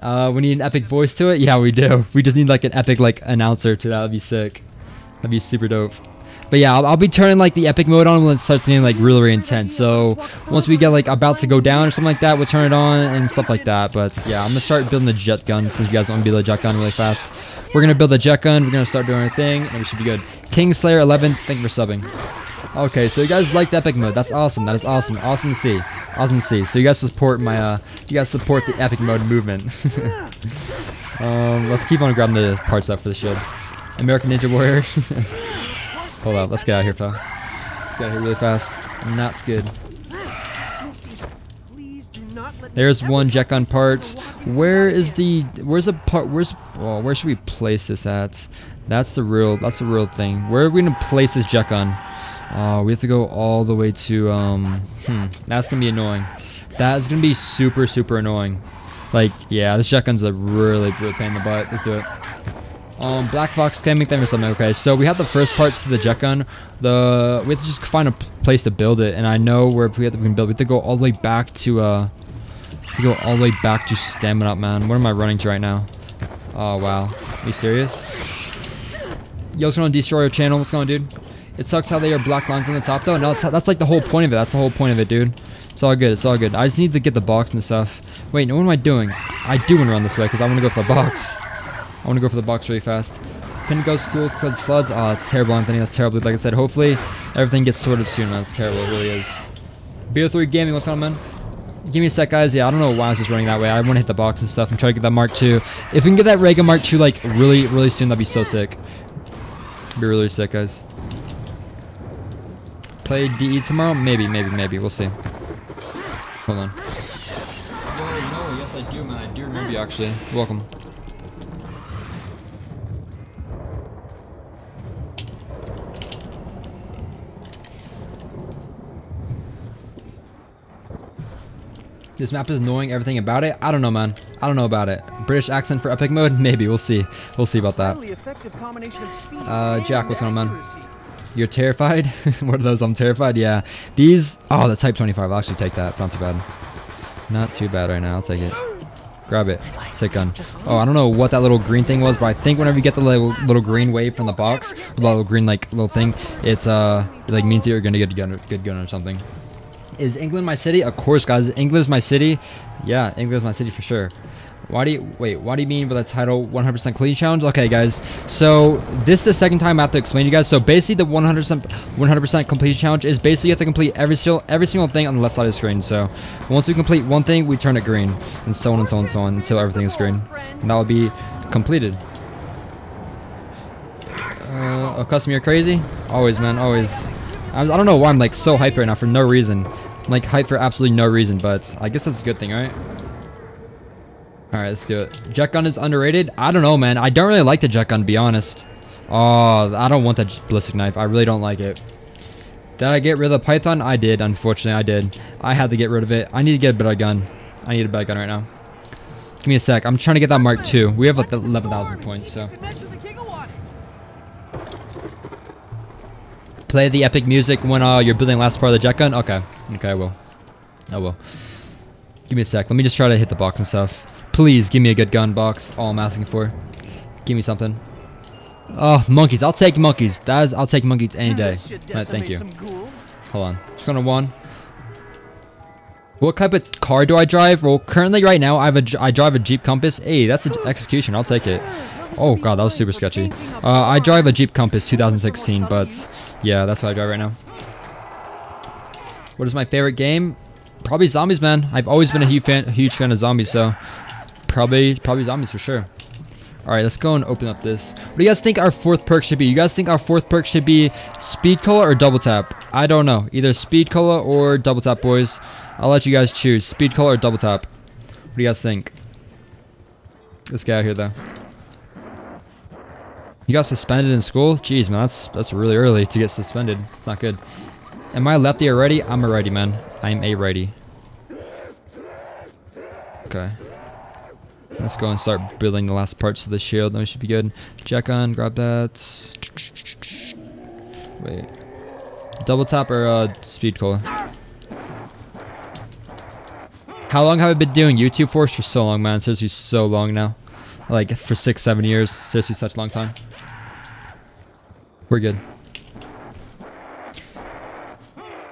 uh, we need an epic voice to it? Yeah, we do. We just need like an epic like announcer to that. That'd be sick. That'd be super dope. But yeah, I'll, I'll, be turning like the epic mode on when it starts getting like really, intense. So once we get like about to go down or something like that, we'll turn it on and stuff like that. But yeah, I'm gonna start building the jet gun since you guys want to build a jet gun really fast. We're gonna build a jet gun. We're gonna start doing our thing, and we should be good. Kingslayer 11, thank you for subbing. Okay, so you guys like the epic mode. That's awesome. That is awesome. Awesome to see. Awesome to see. So you guys support my, uh, you guys support the epic mode movement. um, let's keep on grabbing the parts up for the shield. American Ninja Warrior. Hold up. Let's get out of here, fella. Let's get out of here really fast. Not good. There's one jet gun parts. Where is the, where's the part, where's, oh, where should we place this at? That's the real, that's the real thing. Where are we to place this jet gun? Uh, we have to go all the way to, um, hmm, that's to be annoying. That is to be super, super annoying. Like, yeah, this shotgun's a really, really pain in the butt. Let's do it. Um, Black Fox make them or something. Okay, so we have the first parts to the jet gun. The we have to just find a place to build it, and I know where we, have to, we can build. We have to go all the way back to uh, we go all the way back to Stamina Up, man. What am I running to right now? Oh wow, are you serious? Yo, what's going on, Destroyer channel? What's going on, dude? It sucks how they are black lines on the top though. No, that's, that's like the whole point of it. That's the whole point of it, dude. It's all good. It's all good. I just need to get the box and stuff. Wait, no, what am I doing? I do want to run this way because I want to go for the box. I want to go for the box really fast. Couldn't go school because floods. Oh, it's terrible, Anthony. That's terrible. Like I said, hopefully everything gets sorted soon, man. It's terrible. It really is. BO3 Gaming, what's up, man? Give me a sec, guys. Yeah, I don't know why I was just running that way. I want to hit the box and stuff and try to get that Mark 2. If we can get that Ray Gun Mark 2, like, really, really soon, that'd be so sick. Be really sick, guys play DE tomorrow? Maybe, maybe, maybe. We'll see. Hold on. Yo, no, yes I do, man. I do remember you, actually. Welcome. This map is annoying, everything about it. I don't know, man. I don't know about it. British accent for epic mode? Maybe. We'll see. We'll see about that. Highly effective combination of speed Uh, Jack, what's going on, man? You're terrified? what are those? I'm terrified? Yeah. These... Oh, the Type 25. I'll actually take that. It's not too bad. Not too bad right now. I'll take it. Grab it. Sick gun. Oh, I don't know what that little green thing was, but I think whenever you get the little, little green wave from the box, the little green like little thing, it's uh it, like means that you're gonna get a gun, good gun or something. Is England my city? Of course, guys. England is my city. Yeah, England is my city for sure. Why do you wait? What do you mean by the title 100% clean challenge? Okay, guys. So this is the second time I have to explain to you guys. So basically, the 100% 100% completion challenge is basically you have to complete every single every single thing on the left side of the screen. So once we complete one thing, we turn it green, and so on and so on and so on until everything is green, and that will be completed. Uh, oh, custom, you're crazy. Always, man. Always. I, don't know why I'm like so hyped right now for no reason. I'm like hyped for absolutely no reason, but I guess that's a good thing, right? Alright, let's do it. Jet gun is underrated? I don't know, man. I don't really like the jet gun, to be honest. Oh, I don't want that ballistic knife. I really don't like it. Did I get rid of the Python? I did, unfortunately. I did. I had to get rid of it. I need to get a better gun. I need a better gun right now. Give me a sec. I'm trying to get that Mark II. We have like 11,000 points, so. Play the epic music when uh, you're building the last part of the jet gun? Okay. Okay, I will. I will. Give me a sec. Let me just try to hit the box and stuff. Please give me a good gun box. All I'm asking for. Give me something. Oh, monkeys. I'll take monkeys. That is, I'll take monkeys any day. Alright, thank you. Hold on. Just going to one. What type of car do I drive? Well, currently right now I have a I drive a Jeep Compass. Hey, that's an execution. I'll take it. Oh god, that was super sketchy. Uh, I drive a Jeep Compass 2016, but yeah, that's what I drive right now. What is my favorite game? Probably zombies, man. I've always been a huge fan, a huge fan of zombies, so probably probably zombies for sure. All right, let's go and open up this. What do you guys think our fourth perk should be? You guys think our fourth perk should be speed cola or double tap? I don't know. Either speed cola or double tap, boys. I'll let you guys choose. Speed cola or double tap. What do you guys think? This guy out here, though. You got suspended in school? Jeez, man, that's that's really early to get suspended. It's not good. Am I lefty or righty? I'm a righty, man. I'm a righty. Okay. Let's go and start building the last parts of the shield. Then we should be good. Check on, grab that. Wait. Double tap or uh, speed cola? How long have I been doing YouTube for? For so long, man. Seriously, so long now. Like for six, seven years. Seriously, such a long time. We're good.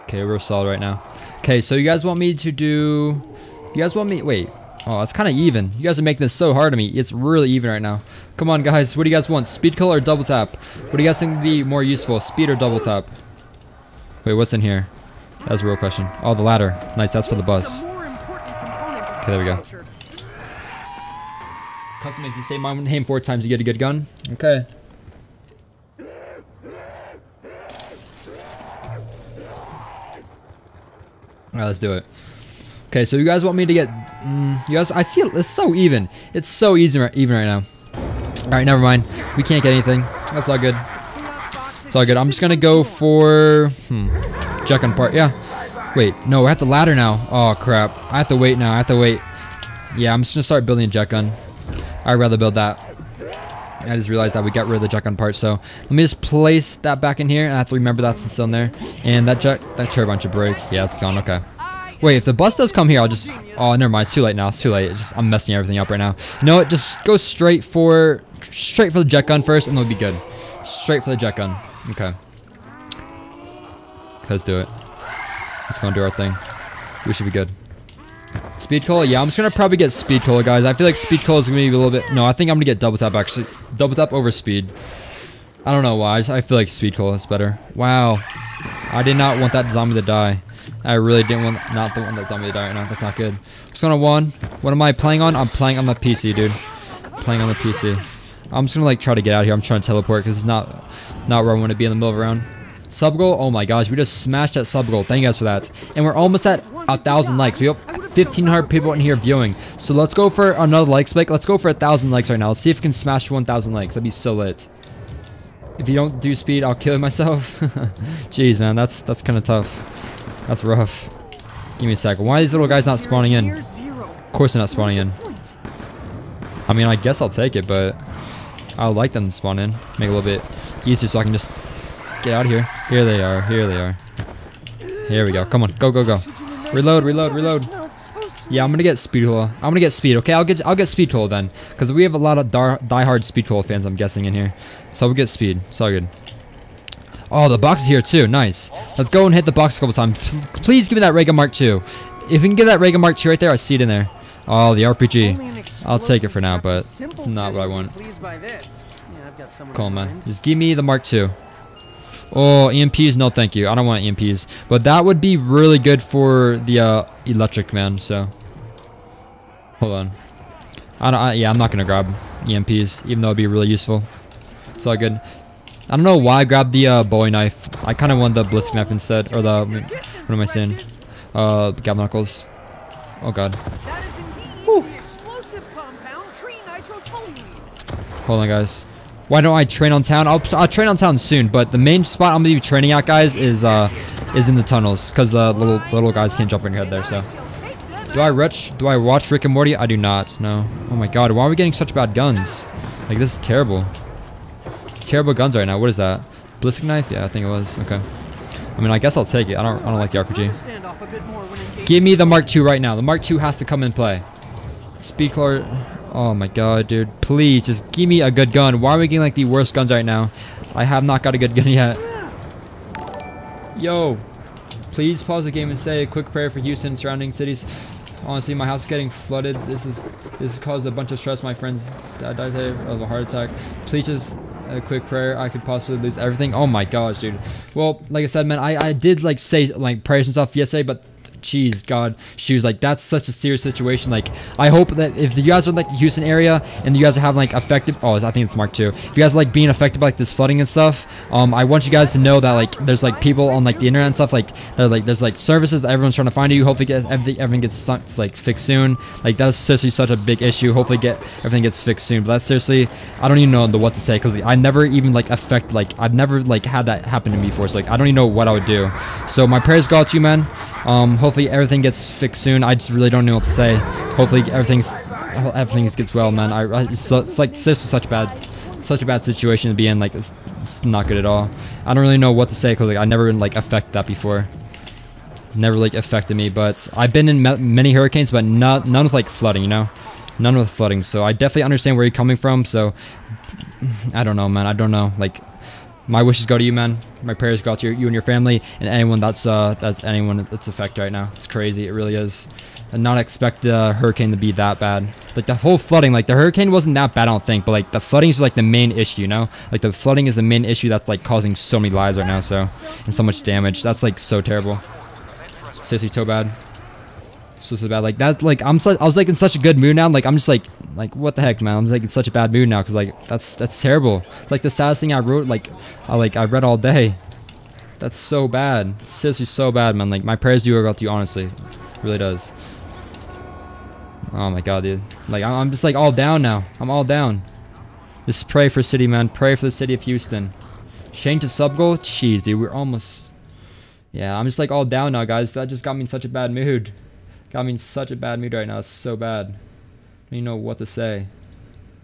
Okay, we're solid right now. Okay, so you guys want me to do... You guys want me... Wait. Oh, it's kind of even. You guys are making this so hard to me. It's really even right now. Come on, guys. What do you guys want? Speed cola or double tap? What do you guys think would be more useful? Speed or double tap? Wait, what's in here? That's a real question. Oh, the ladder. Nice, that's for the bus. Okay, there we go. Custom, if you say my name four times, you get a good gun. Okay. Alright, let's do it. Okay, so you guys want me to get... Mm, you guys, I see it, it's so even. It's so easy, even right now. Alright, never mind. We can't get anything. That's all good. It's all good. I'm just gonna go for... Hmm. Jet gun part. Yeah. Wait, no, we have the ladder now. Oh, crap. I have to wait now. I have to wait. Yeah, I'm just gonna start building a jet gun. I'd rather build that. I just realized that we got rid of the jet gun part, so let me just place that back in here, I have to remember that's still in there. And that jet, that turbine should break. Yeah, it's gone. Okay. Wait, if the bus does come here, I'll just. Oh, never mind. It's too late now. It's too late. It's just I'm messing everything up right now. You know what? Just go straight for straight for the jet gun first, and it'll be good. Straight for the jet gun. Okay. Let's do it. Let's go and do our thing. We should be good. Speed cola? Yeah, I'm just gonna probably get speed cola, guys. I feel like speed cola is gonna be a little bit. No, I think I'm gonna get double tap actually. Double tap over speed. I don't know why. I just- I feel like speed cola is better. Wow. I did not want that zombie to die. I really didn't want not the want that zombie to die right now. That's not good. Just gonna one. What am I playing on? I'm playing on the PC, dude. Playing on the PC. I'm just gonna like try to get out of here. I'm trying to teleport because it's not not where I want to be in the middle of a round. Sub goal. Oh my gosh, we just smashed that sub goal. Thank you guys for that. And we're almost at a thousand likes. We have 1,500 people in here viewing. So let's go for another like spike. Let's go for a thousand likes right now. Let's see if we can smash 1,000 likes. That'd be so lit. If you don't do speed, I'll kill myself. Jeez, man, that's that's kind of tough. That's rough. Give me a second. Why are these little guys not spawning in? Of course they're not spawning in. I mean, I guess I'll take it, but I would like them to spawn in. Make it a little bit easier so I can just get out of here. Here they are. Here they are. Here we go. Come on. Go, go, go. Reload, reload, reload. Yeah, I'm gonna get speed cola. I'm gonna get speed. Okay, I'll get I'll get speed cola then, because we have a lot of dar diehard speed cola fans. I'm guessing in here, so we'll get speed. So good. Oh, the box is here too. Nice. Let's go and hit the box a couple times. Please give me that Ray Gun Mark II. If we can get that Ray Gun Mark II right there, I see it in there. Oh, the RPG. I'll take it for now, but it's not what I want. Pleased by this. Yeah, I've got someone Come on, man. Just give me the Mark II. Oh, EMPs? No, thank you. I don't want EMPs. But that would be really good for the uh, electric man, so. Hold on. I don't, I, yeah, I'm not going to grab EMPs, even though it'd be really useful. It's all good. I don't know why I grabbed the uh, Bowie knife. I kind of want the ballistic knife instead. Or the, what am I saying? Uh, Galvaknuckles. Oh, God. That is indeed the explosive compound trinitrotoluene. Hold on, guys. Why don't I train on town? I'll, I'll train on town soon, but the main spot I'm gonna be training at, guys, is uh, is in the tunnels, cause the little little guys can't jump in your head there. So, do I watch? Do I watch Rick and Morty? I do not. No. Oh my God, why are we getting such bad guns? Like this is terrible. Terrible guns right now. What is that? Ballistic knife? Yeah, I think it was. Okay. I mean, I guess I'll take it. I don't. I don't like the RPG. Give me the Mark II right now. The Mark II has to come in play. Speed car. Oh my god, dude. Please, just give me a good gun. Why are we getting like the worst guns right now? I have not got a good gun yet. Yo. Please pause the game and say a quick prayer for Houston surrounding cities. Honestly, my house is getting flooded. This is this has caused a bunch of stress. My friends died of a heart attack. Please just a quick prayer. I could possibly lose everything. Oh my gosh, dude. Well, like I said, man, I, I did like say like prayers and stuff yesterday, but jeez god. She was like that's such a serious situation. Like i hope that if you guys are like the houston area and you guys are having like affected oh i think it's mark too. If you guys are like being affected by like this flooding and stuff um i want you guys to know that like there's like people on like the internet and stuff like they're like there's like services that everyone's trying to find you. Hopefully get everything gets sun- like fixed soon. Like that's seriously such a big issue. Hopefully get everything gets fixed soon. But that's seriously i don't even know the what to say because i never even like affect like i've never like had that happen to me before. So like i don't even know what i would do. So my prayers go out to you man. Um, hopefully everything gets fixed soon. I just really don't know what to say. Hopefully everything's everything gets well, man. I, I it's, it's like it's just such bad, such a bad situation to be in. Like it's, it's not good at all. I don't really know what to say because like I never been like affected that before. Never like affected me, but I've been in many hurricanes, but not none with like flooding. You know, none with flooding. So I definitely understand where you're coming from. So I don't know, man. I don't know. Like my wishes go to you, man. My prayers go out to you, and your family, and anyone that's uh that's anyone that's affected right now. It's crazy. It really is. And not expect the hurricane to be that bad. Like the whole flooding, like the hurricane wasn't that bad, I don't think. But like the flooding is like the main issue, you know. Like the flooding is the main issue that's like causing so many lives right now. So and so much damage. That's like so terrible. Seriously, so bad. So so bad. Like that's like I'm so, I was like in such a good mood now. Like I'm just like like what the heck, man. I'm like in such a bad mood now because like that's that's terrible. It's like the saddest thing I wrote. Like I like I read all day. That's so bad. It's seriously so bad, man. Like my prayers do go out to you, honestly. It really does. Oh my god, dude. Like I'm I'm just like all down now. I'm all down. Just pray for city, man. Pray for the city of Houston. Change to sub goal. Jeez, dude. We're almost. Yeah, I'm just like all down now, guys. That just got me in such a bad mood. Me in such a bad mood right now. It's so bad. I don't even know what to say.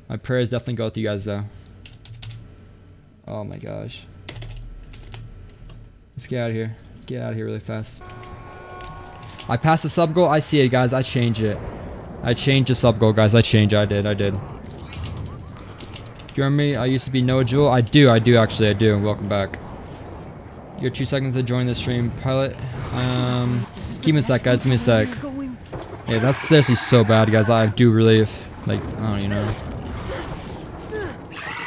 My prayers definitely go with you guys, though. Oh my gosh. Let's get out of here. Get out of here really fast. I passed the sub goal. I see it, guys. I changed it. I changed the sub goal, guys. I changed. I did. I did. Do you remember me? I used to be Noah Jewel. I do. I do, actually. I do. Welcome back. Your two seconds to join the stream. Pilot. Um, give me a sec, guys. Give me a sec. Yeah, that's seriously so bad, guys. I do really, like, I don't even know.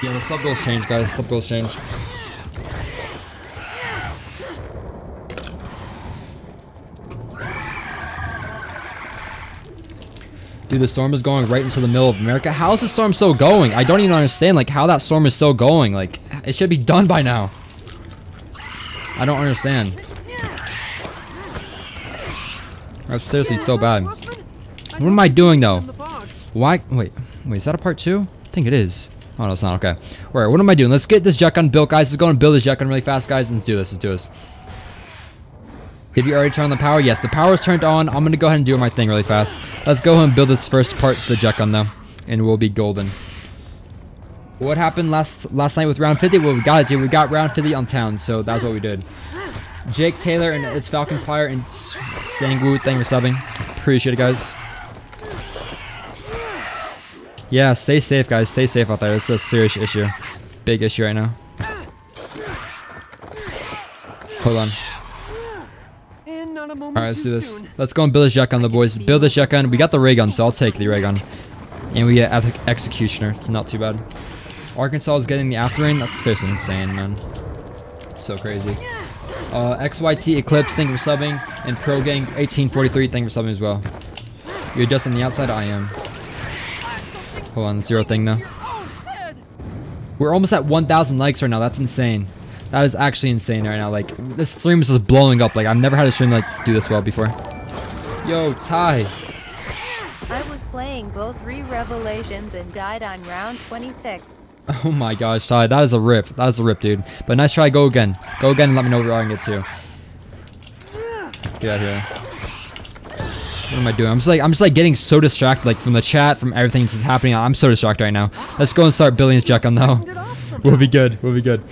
Yeah, the sub goals changed, guys. Sub goals changed. Dude, the storm is going right into the middle of America. How is the storm still going? I don't even understand, like, how that storm is still going. Like, it should be done by now. I don't understand. That's seriously so bad. What am I doing, though? Why? Wait, wait, is that a part two? I think it is. Oh, no, it's not. Okay. All right, what am I doing? Let's get this jet gun built, guys. Let's go and build this jet gun really fast, guys. Let's do this. Let's do this. Did you already turn on the power? Yes, the power is turned on. I'm going to go ahead and do my thing really fast. Let's go ahead and build this first part, the jet gun, though. and we'll be golden. What happened last last night with round 50? Well, we got it, dude. We got round 50 on town, so that's what we did. Jake Taylor and it's Falcon Fire and Sangwoo, thank you for subbing. Appreciate it, guys. Yeah, stay safe, guys. Stay safe out there. It's a serious issue. Big issue right now. Hold on. A Alright, let's do this. soon. Let's go and build this jet gun, the boys. Build this jet gun. We got the ray gun, so I'll take the ray gun. And we get Executioner. It's not too bad. Arkansas is getting the after rain. That's seriously insane, man. So crazy. Uh, XYT Eclipse, thank you for subbing. And Pro Gang 1843, thank you for subbing as well. You're just on the outside? I am. Hold on, zero thing now. Oh. We're almost at 1,000 likes right now. That's insane. That is actually insane right now. Like, this stream is just blowing up. Like, I've never had a stream like do this well before. Yo, Ty. I was playing both three Revelations and died on round 26. Oh my gosh, Ty. That is a rip. That is a rip, dude. But nice try. Go again. Go again and let me know where I can get to. Get out of here. What am I doing? I'm just like I'm just like getting so distracted like from the chat, from everything that's happening. I'm so distracted right now. Let's go and start billions jet gun though. We'll be good. We'll be good.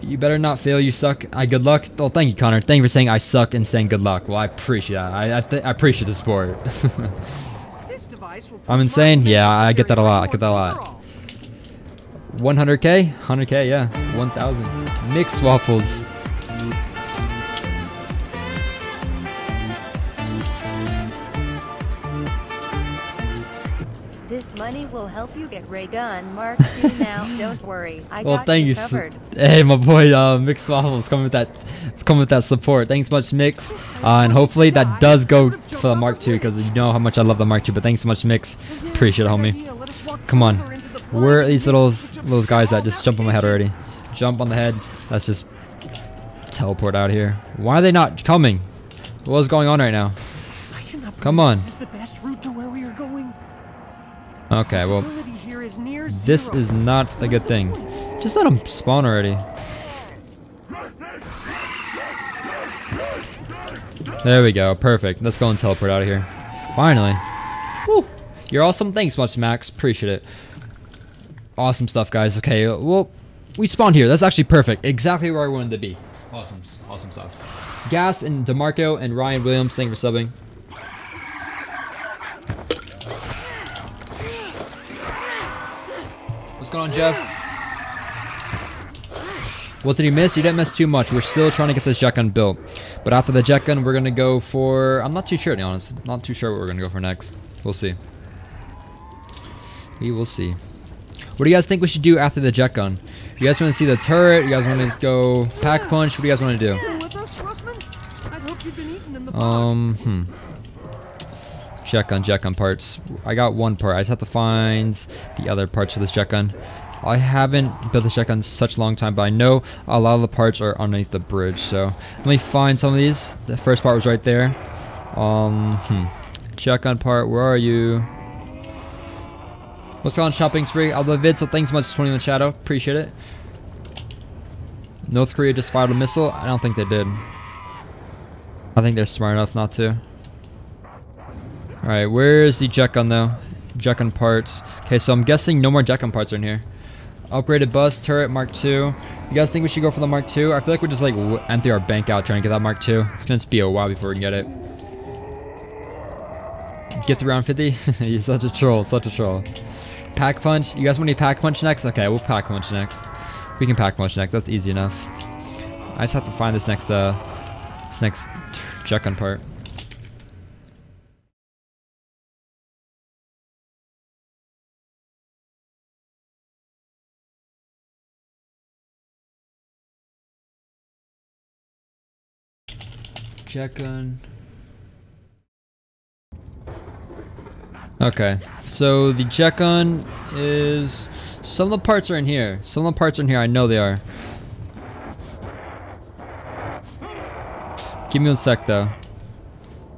You better not fail. You suck. I good luck. Oh, thank you, Connor. Thank you for saying I suck and saying good luck. Well, I appreciate that. I I, I appreciate the support. This I'm insane? Yeah, I get that a lot. I get that a lot. 100k, 100k, yeah, 1,000. Mixed waffles. Help you get Ray Gun Mark II now. Don't worry, I Well, got thank you you. covered. Hey, my boy, uh, Mixed waffles, coming with that, coming with that support. Thanks much, Mix, uh, and hopefully that does go for the Mark II because you know how much I love the Mark II. But thanks so much, Mix. Appreciate it, homie. Idea, let us walk Come on. further into the Where are these little mists those guys that just small jump on my head already? Jump on the head. Let's just teleport out here. Why are they not coming? What's going on right now? I cannot Come believe on. Okay, well, Visibility here is near this is not a good thing. Just let them spawn already. There we go. Perfect. Let's go and teleport out of here. Finally. Woo. You're awesome. Thanks much, Max. Appreciate it. Awesome stuff, guys. Okay, well, we spawned here. That's actually perfect. Exactly where I wanted to be. Awesome. Awesome stuff. Gasp and DeMarco and Ryan Williams, thank you for subbing. What's going on, Jeff? What did he miss? You didn't miss too much. We're still trying to get this jet gun built. But after the jet gun, we're going to go for... I'm not too sure, to be honest. Not too sure what we're going to go for next. We'll see. We will see. What do you guys think we should do after the jet gun? You guys want to see the turret? You guys want to go pack punch? What do you guys want to do? Still with us, Russman? I'd hoped you'd been eaten in the fog. Um, hmm. Jet gun, jet gun parts. I got one part. I just have to find the other parts for this jet gun. I haven't built this jet gun such a long time, but I know a lot of the parts are underneath the bridge. So let me find some of these. The first part was right there. Um, hmm. Jet gun part, where are you? What's going on, shopping spree? I'll love vid, so thanks so much, 21 Shadow. Appreciate it. North Korea just fired a missile? I don't think they did. I think they're smart enough not to. Alright, where's the jet gun though? Jet gun parts. Okay, so I'm guessing no more jet gun parts are in here. Upgraded bus, turret, Mark II. You guys think we should go for the Mark II? I feel like we're just like empty our bank out trying to get that Mark II. It's gonna be a while before we can get it. Get to round 50? You're such a troll, such a troll. Pack punch. You guys want to pack punch next? Okay, we'll pack punch next. We can pack punch next. That's easy enough. I just have to find this next uh this next jet gun part. Jet gun. Okay, so the jet gun is some of the parts are in here. Some of the parts are in here. I know they are. Give me one sec though.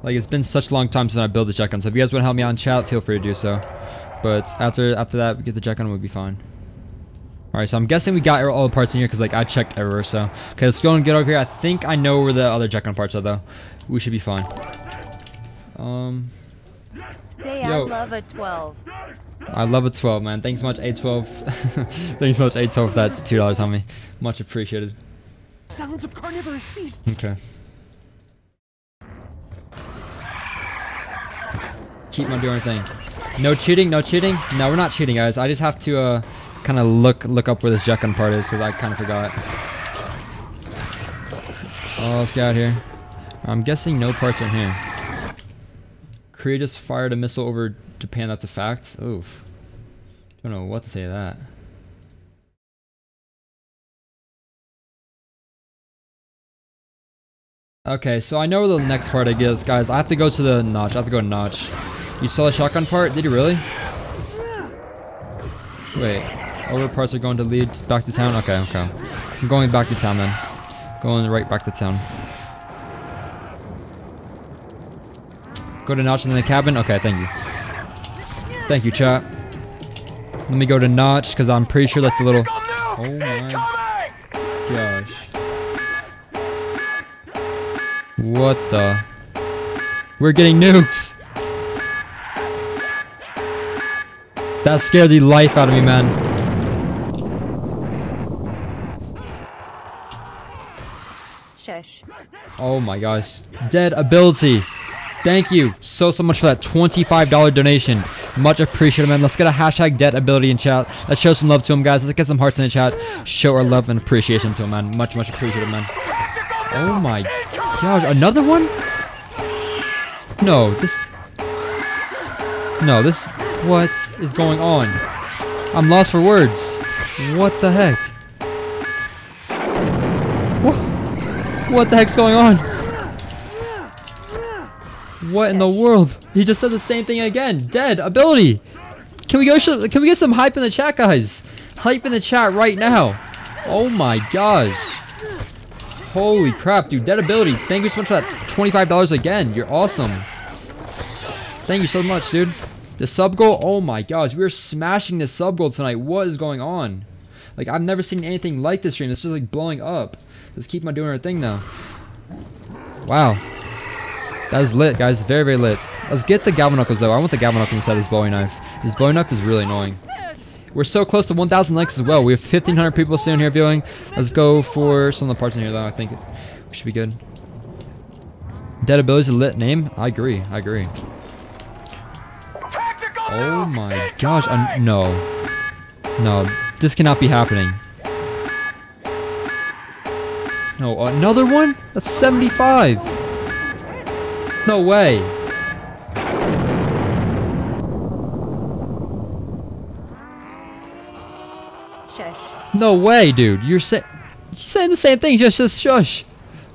Like it's been such a long time since I built the jet gun. So if you guys want to help me out in chat, feel free to do so. But after after that, we get the jet gun, we'll be fine. Alright, so I'm guessing we got all the parts in here because like I checked everywhere. So okay, let's go and get over here. I think I know where the other jet gun parts are though. We should be fine. Um. Say Yo. I love a 12. I love a 12, man. Thanks so much, A12. Thanks so much, A12, for that $2, homie. Much appreciated. Sounds of carnivorous beasts. Okay. Keep on doing our thing. No cheating, no cheating. No, we're not cheating, guys. I just have to uh, kind of look look up where this gun part is because I kind of forgot. Oh, let's get out here. I'm guessing no parts in here. Korea just fired a missile over Japan. That's a fact. Oof. Don't know what to say to that. Okay, so I know the next part I guess, guys. I have to go to the Nacht. I have to go to Nacht. You saw the shotgun part? Did you really? Wait. Over parts are going to lead back to town? Okay, okay. I'm going back to town then. Going right back to town. Go to Nacht in the cabin? Okay, thank you. Thank you, chat. Let me go to Nacht, because I'm pretty sure that the little... Oh my gosh. What the? We're getting nukes! That scared the life out of me, man. Oh my gosh. Dead ability. Thank you so, so much for that $25 donation. Much appreciated, man. Let's get a hashtag dead ability in chat. Let's show some love to him, guys. Let's get some hearts in the chat. Show our love and appreciation to him, man. Much, much appreciated, man. Oh my gosh. Another one? No, this... No, this... What is going on? I'm lost for words. What the heck? What the heck's going on? What in the world? He just said the same thing again. Dead ability. Can we go? Can we get some hype in the chat, guys? Hype in the chat right now. Oh my gosh. Holy crap, dude. Dead ability. Thank you so much for that $25 again. You're awesome. Thank you so much, dude. The sub goal. Oh my gosh. We are smashing the sub goal tonight. What is going on? Like, I've never seen anything like this stream. It's just like blowing up. Let's keep on doing our thing now. Wow. That is lit, guys. Very, very lit. Let's get the Galvaknuckles, though. I want the Galvaknuckle instead of this Bowie knife. This Bowie knife is really annoying. We're so close to 1,000 likes as well. We have 1,500 people sitting here viewing. Let's go for some of the parts in here, though. I think it should be good. Dead Ability is a lit name. I agree. I agree. Oh my gosh. Uh, no. No. This cannot be happening. No, another one? That's 75. No way. Shush. No way, dude. You're, say you're saying the same thing, just just shush.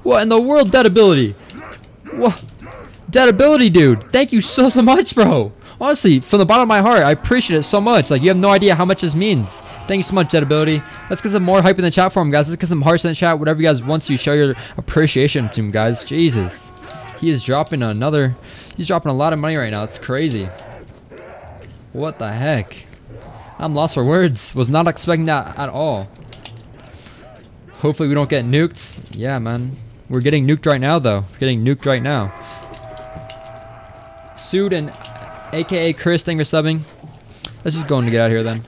What in the world, dead ability? What? Dead ability, dude. Thank you so, so much, bro. Honestly, from the bottom of my heart, I appreciate it so much. Like, you have no idea how much this means. Thank you so much, Dead Ability. Let's get some more hype in the chat for him, guys. Let's get some hearts in the chat. Whatever you guys want to show your appreciation to him, guys. Jesus. He is dropping another... He's dropping a lot of money right now. It's crazy. What the heck? I'm lost for words. Was not expecting that at all. Hopefully we don't get nuked. Yeah, man. We're getting nuked right now, though. We're getting nuked right now. Sued and aka Chris, thank for subbing. Let's just go and get out of here then.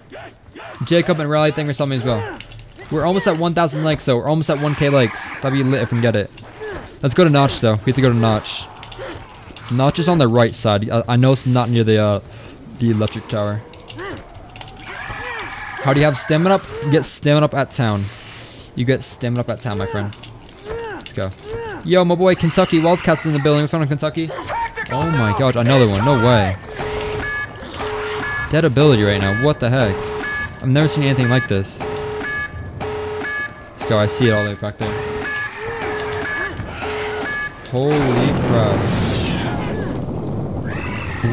Jacob and Raleigh, thank for subbing as well. We're almost at 1,000 likes, though. We're almost at 1k likes. That'd be lit if we can get it. Let's go to Nacht, though. We have to go to Nacht. Nacht is on the right side. I, I know it's not near the uh, the electric tower. How do you have stamina up? You get stamina up at town. You get stamina up at town, my friend. Let's go. Yo, my boy Kentucky Wildcats in the building. What's on Kentucky? Oh my god, another one. No way. Dead ability right now. What the heck? I've never seen anything like this. Let's go. I see it all the way back there. Holy crap.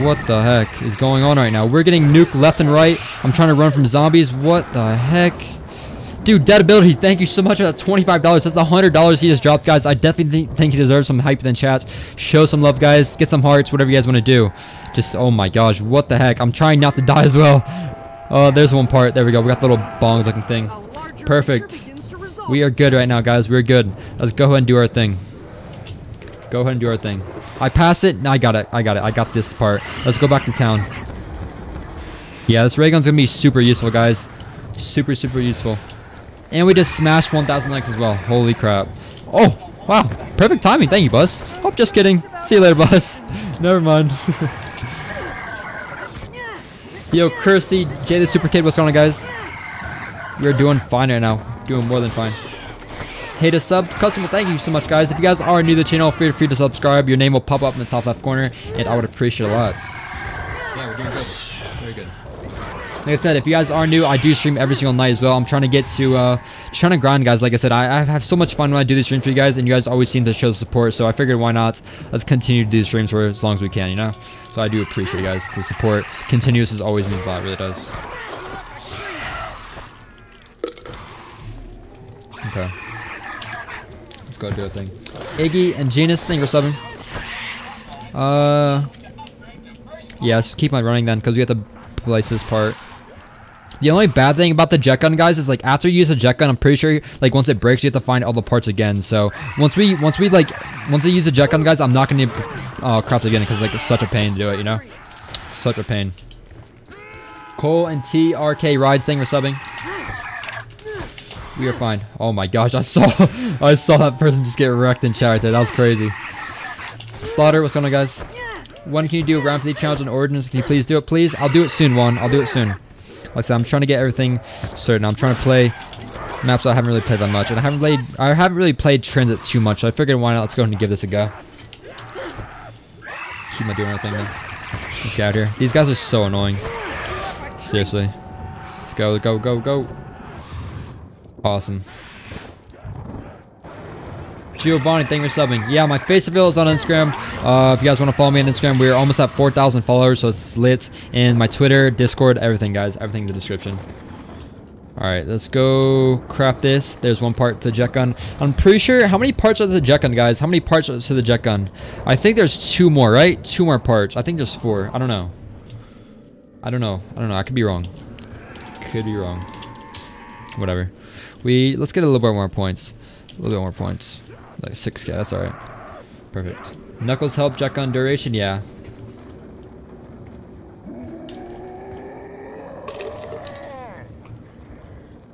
What the heck is going on right now? We're getting nuked left and right. I'm trying to run from zombies. What the heck? Dude, Dead Ability, thank you so much for that $25. That's $100 he just dropped, guys. I definitely think he deserves some hype in the chats. Show some love, guys. Get some hearts, whatever you guys want to do. Just, oh my gosh, what the heck? I'm trying not to die as well. Oh, there's one part. There we go. We got the little bongs looking thing. Perfect. We are good right now, guys. We're good. Let's go ahead and do our thing. Go ahead and do our thing. I pass it. I got it. I got it. I got this part. Let's go back to town. Yeah, this ray gun's gonna be super useful, guys. Super, super useful. And we just smashed 1,000 likes as well. Holy crap. Oh, wow. Perfect timing. Thank you, Bus. Oh, just kidding. See you later, Bus. Never mind. Yo, Kirsty, Jay the Super Kid, what's going on, guys? We're doing fine right now. Doing more than fine. Hey, a sub, customer, thank you so much, guys. If you guys are new to the channel, feel free to subscribe. Your name will pop up in the top left corner, and I would appreciate a lot. Yeah, we're doing good. Very good. Like I said, if you guys are new, I do stream every single night as well. I'm trying to get to, uh, trying to grind, guys. Like I said, I, I have so much fun when I do these streams for you guys, and you guys always seem to show support. So I figured, why not? Let's continue to do the streams for as long as we can, you know? So I do appreciate you guys. The support, continuous, is always means a lot. Really does. Okay. Let's go do a thing. Iggy and Genus, you for subbing. Uh, yeah, let's keep on running then, because we have to place this part. The only bad thing about the jet gun, guys, is like after you use a jet gun, I'm pretty sure like once it breaks, you have to find all the parts again. So once we once we like once I use a jet gun, guys, I'm not gonna uh, craft again because like it's such a pain to do it, you know, such a pain. Cole and TRK rides, thing for subbing. We are fine. Oh my gosh, I saw I saw that person just get wrecked in chat right there. That was crazy. Slaughter, what's going on, guys? When can you do a round 50 challenge on Origins? Can you please do it, please? I'll do it soon, one. I'll do it soon. Like I said, I'm trying to get everything certain. I'm trying to play maps I haven't really played that much, and I haven't played. I haven't really played Tranzit too much. So I figured why not? Let's go ahead and give this a go. Keep my doing our thing then. Let's get out here. These guys are so annoying. Seriously. Let's go, go, go, go. Awesome. Giovanni, thank you for subbing. Yeah, my face reveal is on Instagram. Uh, if you guys want to follow me on Instagram, we're almost at 4,000 followers, so it's lit. And my Twitter, Discord, everything, guys. Everything in the description. Alright, let's go craft this. There's one part to the jet gun. I'm pretty sure, how many parts are to the jet gun, guys? How many parts are to the jet gun? I think there's two more, right? Two more parts. I think there's four. I don't know. I don't know. I don't know. I could be wrong. Could be wrong. Whatever. We, let's get a little bit more points. A little bit more points. Like 6k, that's alright. Perfect. Knuckles help jet gun duration? Yeah.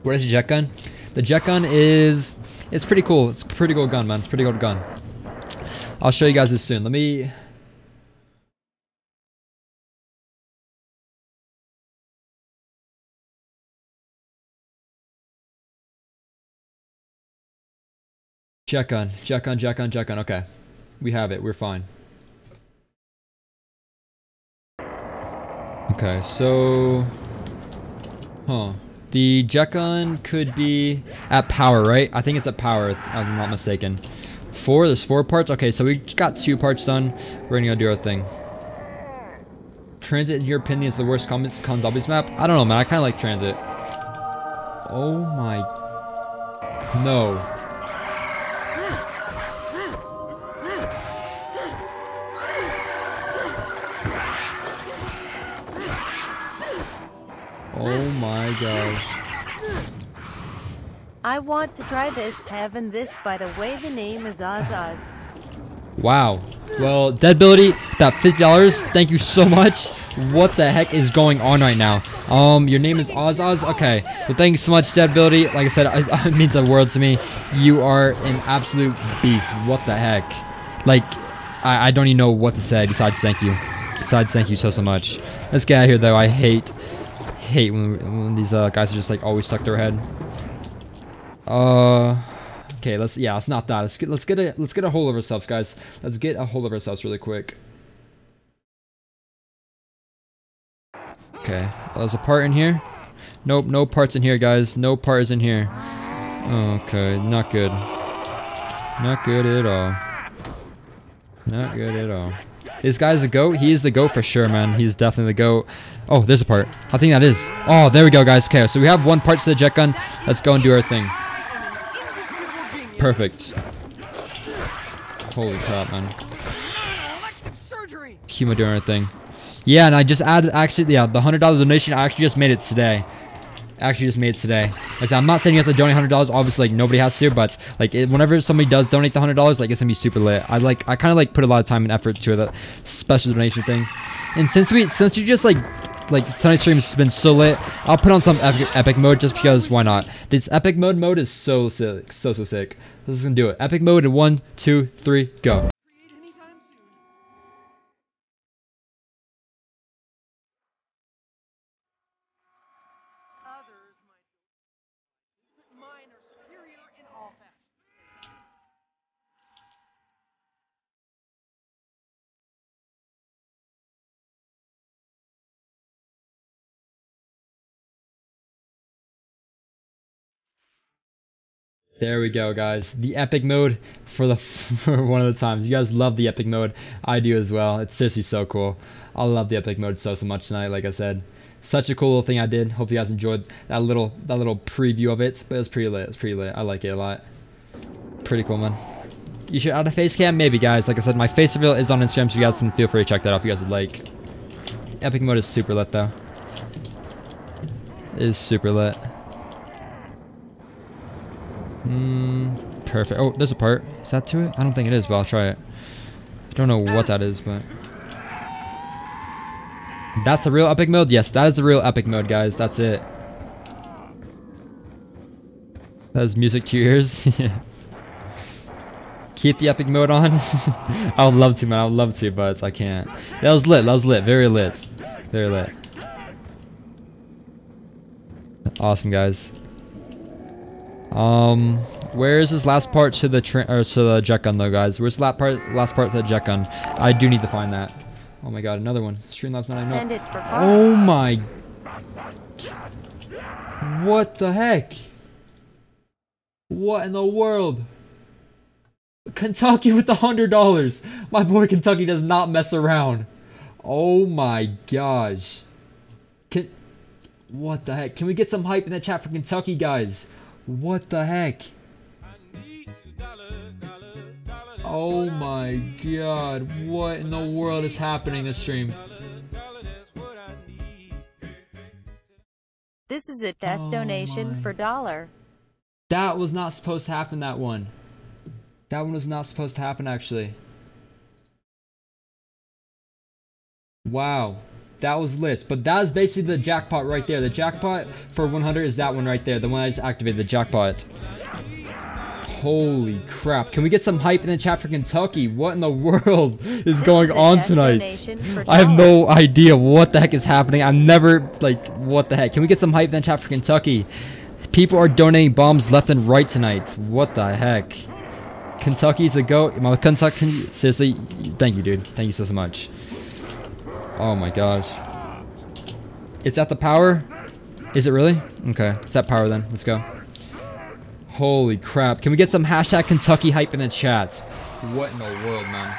What is the jet gun? The jet gun is... It's pretty cool. It's a pretty good gun, man. It's a pretty good gun. I'll show you guys this soon. Let me... Jet gun, jet gun, jet gun, jet gun. Okay. We have it. We're fine. Okay, so... Huh. The jet gun could be at power, right? I think it's at power, if I'm not mistaken. Four? There's four parts? Okay, so we got two parts done. We're gonna go do our thing. Tranzit, in your opinion, is the worst Con Zombies map? I don't know, man. I kind of like Tranzit. Oh my... No. Oh my gosh. I want to try this. Heaven this, by the way, the name is Azaz. Wow. Well, Dead Ability, that $50, thank you so much. What the heck is going on right now? Um, your name is Ozaz? Okay. Well, thank you so much, Dead Ability. Like I said, it, it means the world to me. You are an absolute beast. What the heck? Like, I, I don't even know what to say besides thank you. Besides, thank you so, so much. Let's get out of here, though. I hate, hate when, when these uh, guys are just, like, always stuck their head. Uh... Okay, let's yeah, let's not that. Let's get let's get a let's get a hold of ourselves, guys. Let's get a hold of ourselves really quick. Okay, there's a part in here. Nope, no parts in here, guys. No parts in here. Okay, not good. Not good at all. Not good at all. This guy's the goat. He is the goat for sure, man. He's definitely the goat. Oh, there's a part. I think that is. Oh, there we go, guys. Okay, so we have one part to the jet gun. Let's go and do our thing. Perfect. Holy crap, man. Keep doing our thing. Yeah, and I just added, actually, yeah, the $100 donation, I actually just made it today. Actually just made it today. Like I'm not saying you have to donate $100, obviously, like, nobody has to, but, like, it, whenever somebody does donate the $100, like, it's gonna be super lit. I, like, I kind of, like, put a lot of time and effort to the special donation thing. And since we, since you just, like, like tonight's stream has been so lit. I'll put on some epic, epic mode just because why not? This epic mode mode is so sick, so so sick. Let's just gonna do it. Epic mode in one, two, three, go. create anytime soon. Others might be but mine are superior in all fashions. There we go, guys. The epic mode for the for one of the times. You guys love the epic mode. I do as well. It's seriously so cool. I love the epic mode so so much tonight. Like I said, such a cool little thing I did. Hope you guys enjoyed that little that little preview of it. But it was pretty lit. It's pretty lit. I like it a lot. Pretty cool, man. You should add a face cam, maybe, guys. Like I said, my face reveal is on Instagram, so you guys can feel free to check that out if you guys would like. Epic mode is super lit though. It is super lit. Hmm. Perfect. Oh, there's a part. Is that to it? I don't think it is, but I'll try it. I don't know what that is, but... That's the real epic mode? Yes, that is the real epic mode, guys. That's it. That is music to your ears. Keep the epic mode on. I would love to, man. I would love to, but I can't. That was lit. That was lit. Very lit. Very lit. Awesome, guys. Um, where is this last part to the train or to the jet gun though, guys? Where's the last part? Last part to the jet gun? I do need to find that. Oh my god, another one. Streamlabs 990. Send it for. Oh my. What the heck? What in the world? Kentucky with the hundred dollars. My boy Kentucky does not mess around. Oh my gosh. Can what the heck? Can we get some hype in the chat for Kentucky, guys? What the heck? Oh my god. What in the world is happening this stream? This is a test Oh donation my. for dollar. That was not supposed to happen, that one. That one was not supposed to happen, actually. Wow. That was lit. But that is basically the jackpot right there. The jackpot for 100 is that one right there. The one I just activated, the jackpot. Holy crap. Can we get some hype in the chat for Kentucky? What in the world is going on tonight? I have no idea what the heck is happening. I'm never, like, what the heck? Can we get some hype in the chat for Kentucky? People are donating bombs left and right tonight. What the heck? Kentucky's a goat. My Kentucky, seriously, thank you, dude. Thank you so, so much. Oh my gosh. It's at the power? Is it really? Okay, it's at power then. Let's go. Holy crap. Can we get some hashtag Kentucky hype in the chat? What in the world, man?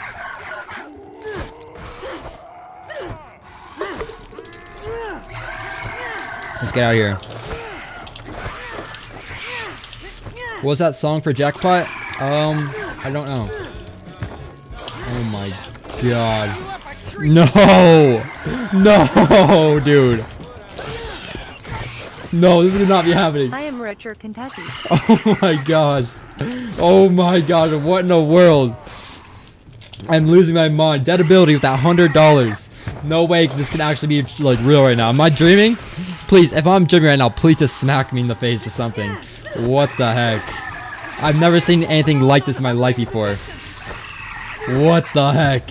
Let's get out of here. What was that song for Jackpot? Um, I don't know. Oh my god. No! No, dude. No, this would not be happening. I am richer Kentucky. Oh my gosh. Oh my god, what in the world? I'm losing my mind. Dead ability with that hundred dollars. No way this can actually be like real right now. Am I dreaming? Please, if I'm dreaming right now, please just smack me in the face or something. What the heck? I've never seen anything like this in my life before. What the heck?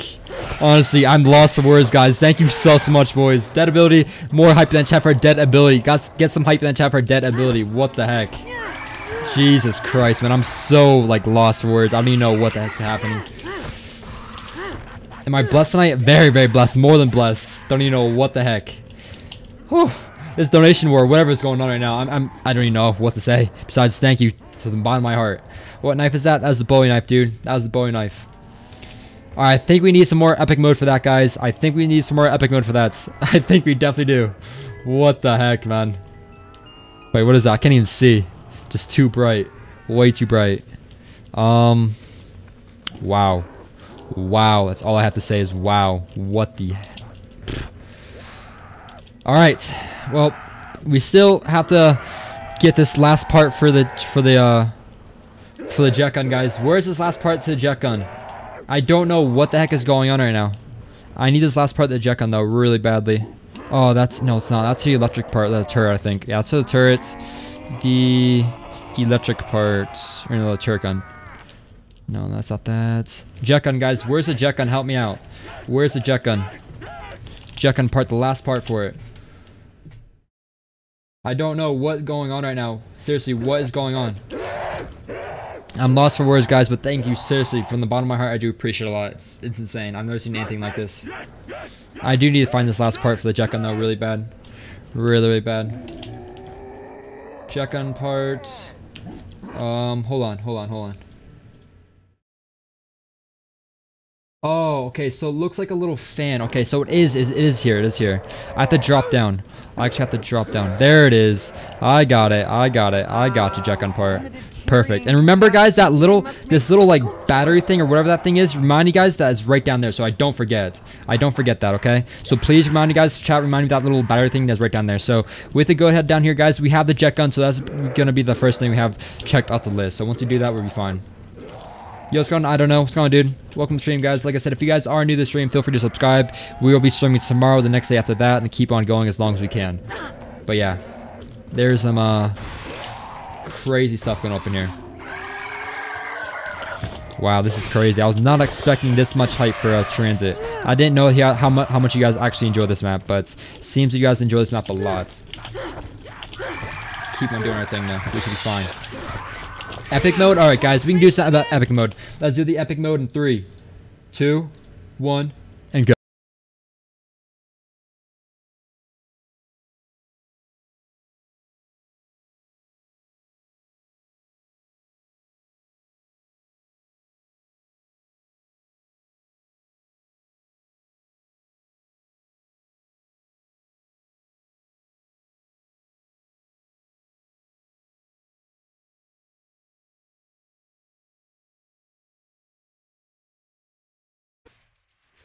Honestly, I'm lost for words, guys. Thank you so, so much, boys. Dead ability, more hype than chat for dead ability. Guys, get some hype in the chat for dead ability. What the heck? Jesus Christ, man. I'm so, like, lost for words. I don't even know what the heck's happening. Am I blessed tonight? Very, very blessed. More than blessed. Don't even know what the heck. Whew. This donation war, whatever's going on right now, I'm, I'm, I don't even know what to say. Besides, thank you to the bottom of my heart. What knife is that? That was the Bowie knife, dude. That was the Bowie knife. Alright, I think we need some more epic mode for that, guys. I think we need some more epic mode for that. I think we definitely do. What the heck, man? Wait, what is that? I can't even see. Just too bright. Way too bright. Um. Wow. Wow. That's all I have to say is wow. What the. Alright. Well, we still have to get this last part for the for the uh for the jet gun guys. Where's this last part to the jet gun? I don't know what the heck is going on right now. I need this last part of the jet gun though really badly. Oh, that's no, it's not. That's the electric part of the turret, I think. Yeah, that's the turret. The electric part, or no, the turret gun. No, that's not that. Jet gun, guys. Where's the jet gun? Help me out. Where's the jet gun? Jet gun part, the last part for it. I don't know what's going on right now. Seriously, what is going on? I'm lost for words, guys, but thank you, seriously, from the bottom of my heart, I do appreciate it a lot. It's, it's insane. I've never seen anything like this. I do need to find this last part for the jet gun, though, really bad. Really, really bad. Jet gun part. Um, hold on, hold on, hold on. Oh, okay, so it looks like a little fan. Okay, so it is, it is here, it is here. I have to drop down. I actually have to drop down. There it is. I got it, I got it, I got you, jet gun part. Perfect. And remember, guys, that little, this little, like, battery thing or whatever that thing is, remind you guys that is right down there, so I don't forget. I don't forget that, okay? So please remind you guys, chat, remind me that little battery thing that's right down there. So with the go ahead down here, guys, we have the jet gun, so that's going to be the first thing we have checked off the list. So once you do that, we'll be fine. Yo, what's going on? I don't know. What's going on, dude? Welcome to the stream, guys. Like I said, if you guys are new to the stream, feel free to subscribe. We will be streaming tomorrow, the next day after that, and keep on going as long as we can. But yeah, there's some uh, crazy stuff going up in here. Wow, this is crazy. I was not expecting this much hype for a Tranzit. I didn't know how, how, mu how much you guys actually enjoy this map, but seems you guys enjoy this map a lot. Keep on doing our thing now. We should be fine. Epic mode? Alright guys, we can do something about epic mode. Let's do the epic mode in three, two, one,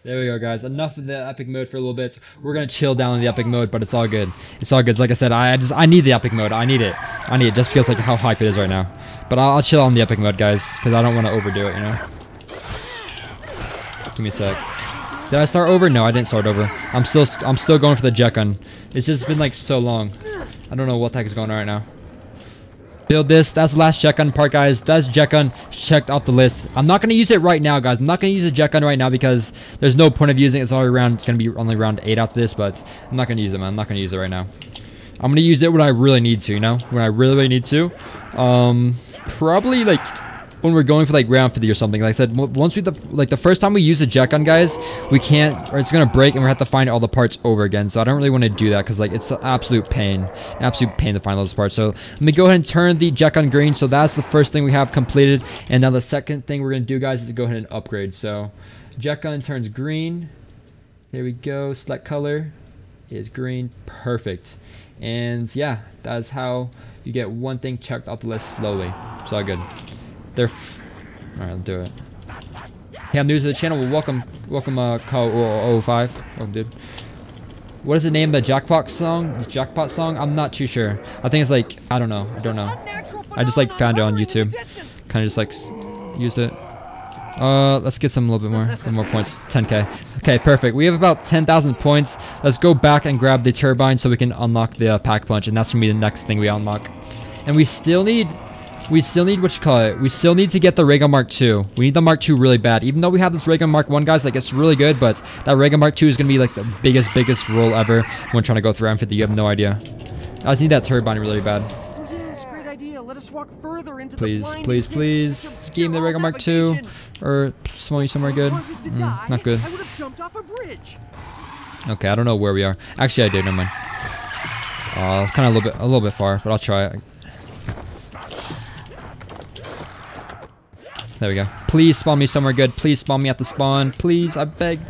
There we go, guys. Enough of the epic mode for a little bit. We're gonna chill down in the epic mode, but it's all good. It's all good. Like I said, I just I need the epic mode. I need it. I need it just because like how hype it is right now. But I'll, I'll chill on the epic mode, guys, because I don't want to overdo it. You know. Give me a sec. Did I start over? No, I didn't start over. I'm still I'm still going for the jet gun. It's just been like so long. I don't know what the heck is going on right now. Build this. That's the last jet gun part, guys. That's jet gun checked off the list. I'm not going to use it right now, guys. I'm not going to use a jet gun right now because there's no point of using it. It's already around. It's going to be only round 8 after this, but I'm not going to use it, man. I'm not going to use it right now. I'm going to use it when I really need to, you know? When I really, really need to. Um, probably, like, when we're going for like round 50 or something. Like I said, once we the like the first time we use the jet gun, guys, we can't or it's gonna break and we have to find all the parts over again. So I don't really want to do that because like it's an absolute pain, absolute pain to find those parts. So let me go ahead and turn the jet gun green. So that's the first thing we have completed. And now the second thing we're gonna do, guys, is to go ahead and upgrade. So jet gun turns green. There we go. Select color is green. Perfect. And yeah, that's how you get one thing checked off the list slowly. It's all good. They're. Alright, let's do it. Hey, I'm new to the channel. Well, welcome, welcome, uh, Call 05. Welcome, dude. What is the name of the Jackpot song? The Jackpot song? I'm not too sure. I think it's like, I don't know. I don't know. I just like found it on YouTube. Kind of just like used it. Uh, let's get some a little bit more, more points. 10k. Okay, perfect. We have about 10,000 points. Let's go back and grab the turbine so we can unlock the uh, pack punch, and that's gonna be the next thing we unlock. And we still need we still need what you call it. We still need to get the Ray Gun Mark II. We need the Mark II really bad. Even though we have this Ray Gun Mark 1, guys, like it's really good, but that Ray Gun Mark II is gonna be like the biggest, biggest roll ever when trying to go through M50. You have no idea. I just need that turbine really bad. Oh, yes, great idea. Let us walk further into Please, the please, please. Give me the Ray Gun Mark II. Or small somewhere good. Mm, not good. I would have jumped off a bridge. Okay, I don't know where we are. Actually, I did. Never mind. Uh, it's kind of a little bit, a little bit far, but I'll try it. There we go. Please spawn me somewhere good. Please spawn me at the spawn. Please, I beg.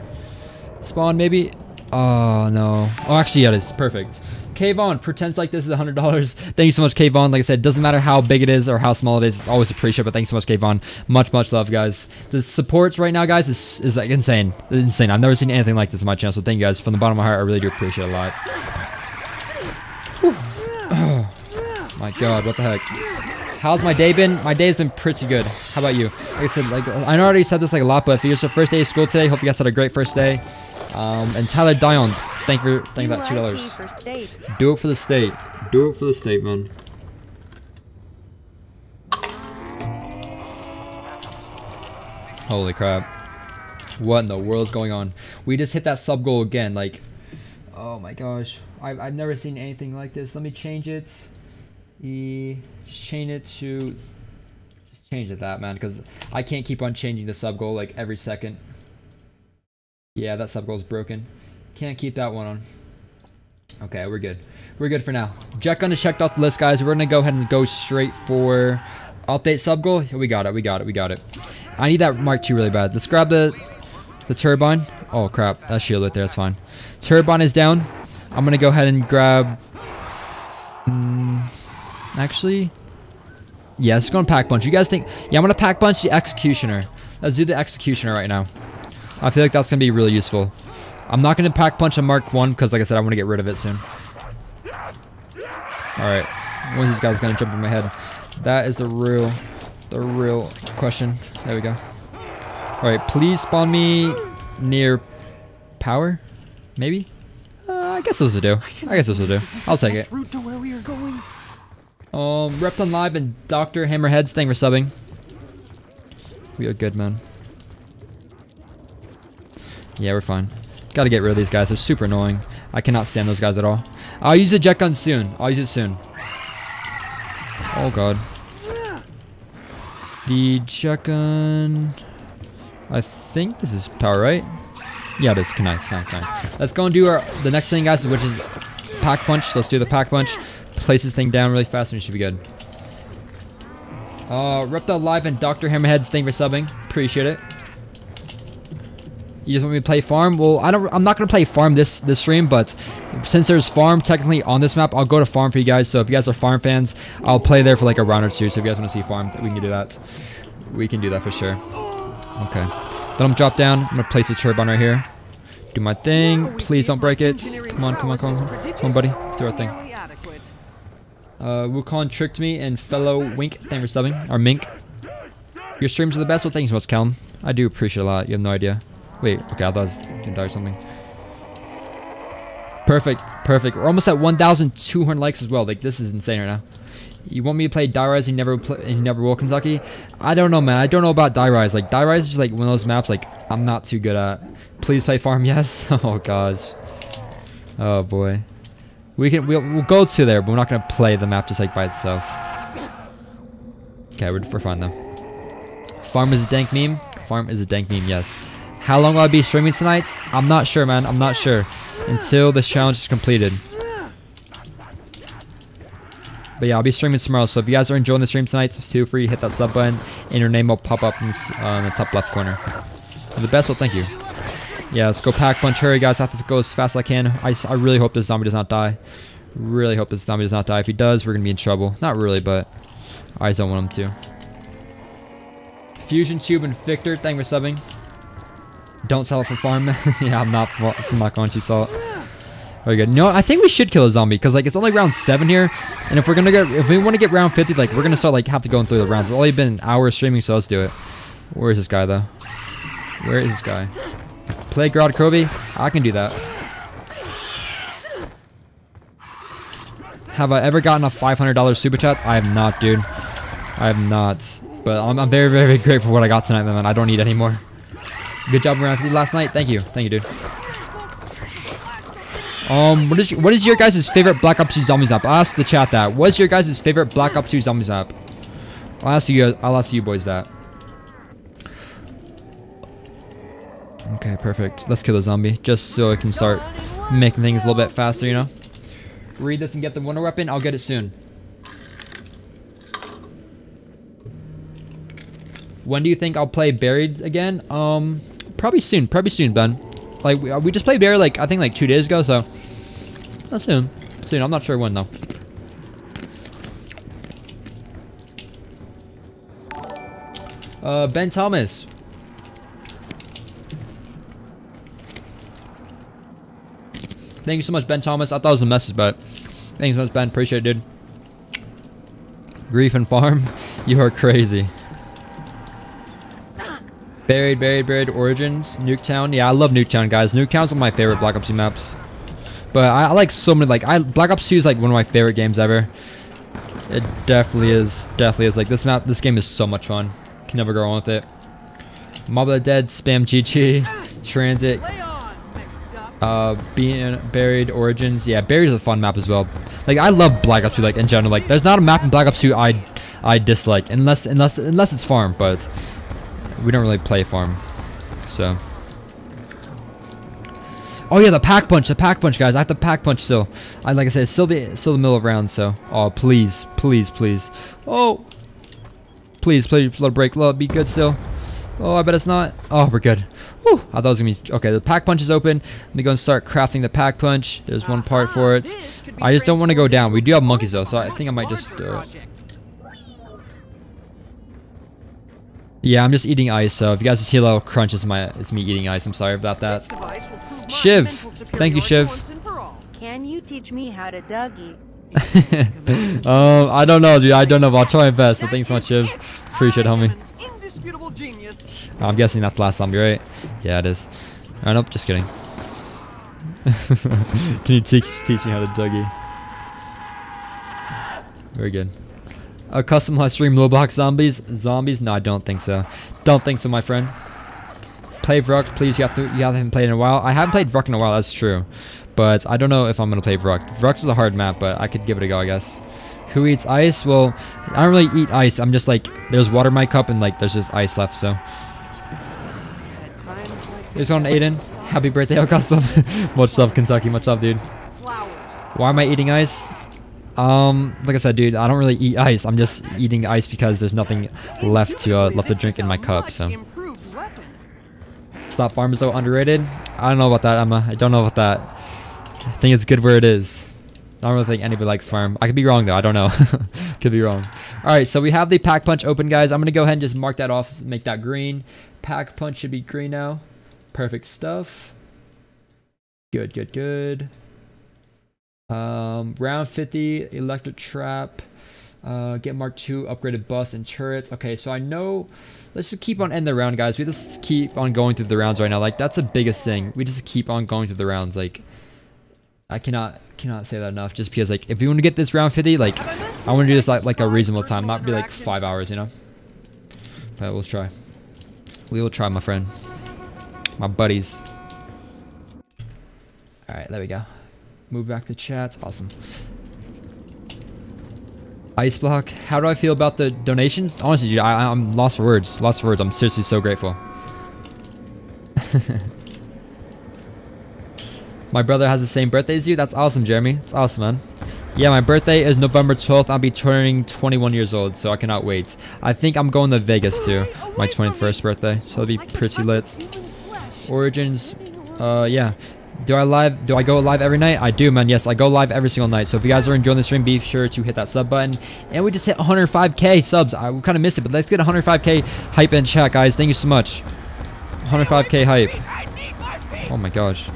Spawn, maybe? Oh, no. Oh, actually, yeah, it is. Perfect. Kayvon pretends like this is $100. Thank you so much, Kayvon. Like I said, doesn't matter how big it is or how small it is. It's always appreciated, but thanks so much, Kayvon. Much, much love, guys. The supports right now, guys, is, is like insane. Insane. I've never seen anything like this on my channel, so thank you guys. From the bottom of my heart, I really do appreciate a lot. Oh, my God, what the heck? How's my day been? My day's been pretty good. How about you? Like I said, like I already said this like a lot, but if it's your first day of school today, hope you guys had a great first day. Um, and Tyler Dion, Thank you for thank you for two dollars. Do it for the state. Do it for the state, man. Holy crap. What in the world is going on? We just hit that sub goal again. Like, oh my gosh. I've, I've never seen anything like this. Let me change it. E, just change it to, just change it that, man. Because I can't keep on changing the sub goal like every second. Yeah, that sub goal is broken. Can't keep that one on. Okay, we're good. We're good for now. Jet gun is checked off the list, guys. We're gonna go ahead and go straight for update sub goal. We got it. We got it. We got it. I need that Mark II really bad. Let's grab the the turbine. Oh crap, that shield right there. That's fine. Turbine is down. I'm gonna go ahead and grab. Mm, actually, yeah, let's go on pack punch. You guys think? Yeah, I'm gonna pack punch the executioner. Let's do the executioner right now. I feel like that's gonna be really useful. I'm not gonna pack punch a Mark One because, like I said, I want to get rid of it soon. All right, when these guys is gonna jump in my head? That is the real, the real question. There we go. All right, please spawn me near power, maybe. Uh, I guess this will do. I guess this will do. I'll take it. Um, Repton Live and Dr. Hammerheads, you for subbing. We are good, man. Yeah, we're fine. Gotta get rid of these guys. They're super annoying. I cannot stand those guys at all. I'll use the jet gun soon. I'll use it soon. Oh, God. The jet gun... I think this is power, right? Yeah, it is. Nice, nice, nice. Let's go and do our the next thing, guys, which is pack punch. Let's do the pack punch. Place this thing down really fast and it should be good. Uh, Reptile Live and Dr. Hammerheads, thing for subbing. Appreciate it. You just want me to play farm? Well, I don't. I'm not gonna play farm this this stream, but since there's farm technically on this map, I'll go to farm for you guys. So if you guys are farm fans, I'll play there for like a round or two. So if you guys want to see farm, we can do that. We can do that for sure. Okay. Then Let him drop down. I'm gonna place the turbine right here. Do my thing. Please don't break it. Come on, come on, come on, come on, buddy. Let's do our thing. Uh, Wukong tricked me and fellow Wink, thank you for subbing. Or Mink. Your streams are the best. Well, thanks so much. I do appreciate a lot. You have no idea. Wait, okay, I thought I was gonna die or something. Perfect, perfect. We're almost at 1,200 likes as well. Like, this is insane right now. You want me to play Die Rise and you never play, and you never will Kentucky? I don't know, man. I don't know about Die Rise. Like, Die Rise is just like one of those maps like I'm not too good at. Please play Farm, yes? oh, gosh. Oh, boy. We can, we'll, we'll go to there, but we're not going to play the map just like by itself. Okay, we're, we're fine though. Farm is a dank meme? Farm is a dank meme, yes. How long will I be streaming tonight? I'm not sure, man. I'm not sure. Until this challenge is completed. But yeah, I'll be streaming tomorrow. So if you guys are enjoying the stream tonight, feel free to hit that sub button, and your name will pop up in, uh, in the top left corner. The best, well, thank you. Yeah, let's go pack punch. Hurry, guys. I have to go as fast as I can. I, I really hope this zombie does not die. Really hope this zombie does not die. If he does, we're going to be in trouble. Not really, but I just don't want him to. Fusion Tube and Victor, thank you for subbing. Don't sell it for farm. yeah, I'm not. I'm not going to sell it. Very good. No, I think we should kill a zombie because like it's only round seven here, and if we're gonna get, if we want to get round 50, like we're gonna start like have to go through the rounds. It's only been an hour streaming, so let's do it. Where is this guy though? Where is this guy? Play Grodd Kobe? I can do that. Have I ever gotten a $500 super chat? I have not, dude. I have not. But I'm, I'm very, very grateful for what I got tonight, man. I don't need any more. Good job around last night. Thank you. Thank you, dude. Um, what is what is your guys' favorite Black Ops 2 Zombies map? I'll ask the chat that. What's your guys' favorite Black Ops 2 Zombies map? I'll ask you. I'll ask you boys that. Okay, perfect. Let's kill the zombie, just so I can start making things a little bit faster, you know? Read this and get the wonder weapon. I'll get it soon. When do you think I'll play Buried again? Um, probably soon. Probably soon, Ben. Like we, we just played Buried like I think like two days ago, so uh, soon. Soon. I'm not sure when though. Uh, Ben Thomas. Thank you so much, Ben Thomas. I thought it was a message, but thanks so much, Ben. Appreciate it, dude. Grief and Farm, you are crazy. Buried, Buried, Buried Origins, Nuketown. Yeah, I love Nuketown, guys. Nuketown's one of my favorite Black Ops 2 maps. But I, I like so many like I Black Ops 2 is like one of my favorite games ever. It definitely is. Definitely is. Like this map, this game is so much fun. Can never go wrong with it. Mob of the Dead, spam GG, Tranzit, uh, being buried Origins. Yeah, buried is a fun map as well. Like I love Black Ops 2. Like in general, like there's not a map in Black Ops 2 I I dislike unless unless unless it's farm, but we don't really play farm, so. Oh yeah, the pack punch, the pack punch, guys. I have the pack punch still. I like I said, it's still the still the middle of round, so. Oh please, please, please. Oh, please, please, let it break. Let be good still. Oh, I bet it's not. Oh, we're good. Whew, I thought it was gonna be okay. The pack punch is open. Let me go and start crafting the pack punch. There's one part for it. This could be I just don't want to go down. We do have monkeys though, so I think I might just. Uh, yeah, I'm just eating ice. So if you guys just hear a little crunch, it's my it's me eating ice. I'm sorry about that. device will prove my Shiv. Thank you, Shiv. once and for all. Can you teach me how to Dougie? um, I don't know, dude. I don't know, but I'll try my best. But thanks so much, Shiv. Appreciate it, homie. I'm guessing that's the last zombie, right? Yeah, it is. Oh, nope, just kidding. Can you teach teach me how to Dougie? Very good. A custom live stream Roblox zombies? Zombies? No, I don't think so. Don't think so, my friend. Play Verrückt, please. You have to. You haven't played in a while. I haven't played Verrückt in a while. That's true, but I don't know if I'm gonna play Verrückt. Verrückt is a hard map, but I could give it a go, I guess. Who eats ice? Well, I don't really eat ice. I'm just like, there's water in my cup and like there's just ice left, so. At times like There's one Aiden. Happy birthday, El Custom. much love, Kentucky. Much love, dude. Why am I eating ice? Um, like I said, dude, I don't really eat ice. I'm just eating ice because there's nothing left to uh, left to drink in my cup. So stop farm is so underrated. I don't know about that, Emma. I don't know about that. I think it's good where it is. I don't really think anybody likes farm. I could be wrong though. I don't know. could be wrong. All right, so we have the pack punch open, guys. I'm gonna go ahead and just mark that off, make that green. Pack punch should be green now. Perfect stuff. Good, good, good. Um, round 50, electric trap. Uh, get Mark II, upgraded bus and turrets. Okay, so I know. Let's just keep on ending the round, guys. We just keep on going through the rounds right now. Like that's the biggest thing. We just keep on going through the rounds. Like I cannot cannot say that enough. Just because like if we want to get this round 50, like I want to do this like like a reasonable time, not be like five hours, you know. But we'll try. We will try, my friend. My buddies. All right, there we go. Move back to chats. Awesome. Ice block. How do I feel about the donations? Honestly, dude, I, I'm lost for words. Lost for words. I'm seriously so grateful. my brother has the same birthday as you. That's awesome, Jeremy. It's awesome, man. Yeah, my birthday is November 12th. I'll be turning 21 years old, so I cannot wait. I think I'm going to Vegas too. My 21st birthday, so it'll be pretty lit. Origins, uh, yeah. Do I live? Do I go live every night? I do, man. Yes, I go live every single night. So if you guys are enjoying the stream, be sure to hit that sub button. And we just hit 105k subs. I kind of missed it, but let's get 105k hype in chat, guys. Thank you so much. 105k hype. Oh my gosh.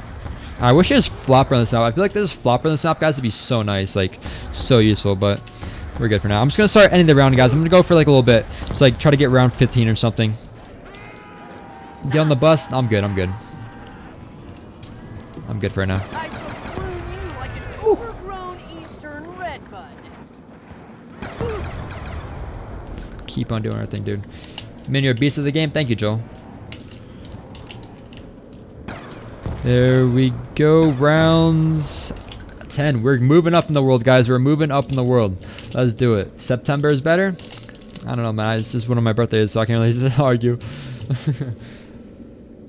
I wish there's flopper on this map. I feel like there's flopper on this map, guys. It'd be so nice, like so useful. But we're good for now. I'm just gonna start ending the round, guys. I'm gonna go for like a little bit, so like try to get round 15 or something. Get on the bus. I'm good. I'm good. I'm good for right now. I shall prune you like an overgrown eastern redbud. Keep on doing our thing, dude. Man, you're a beast of the game. Thank you, Joel. There we go. Rounds 10. We're moving up in the world, guys. We're moving up in the world. Let's do it. September is better. I don't know, man. It's just one of my birthdays, so I can't really argue.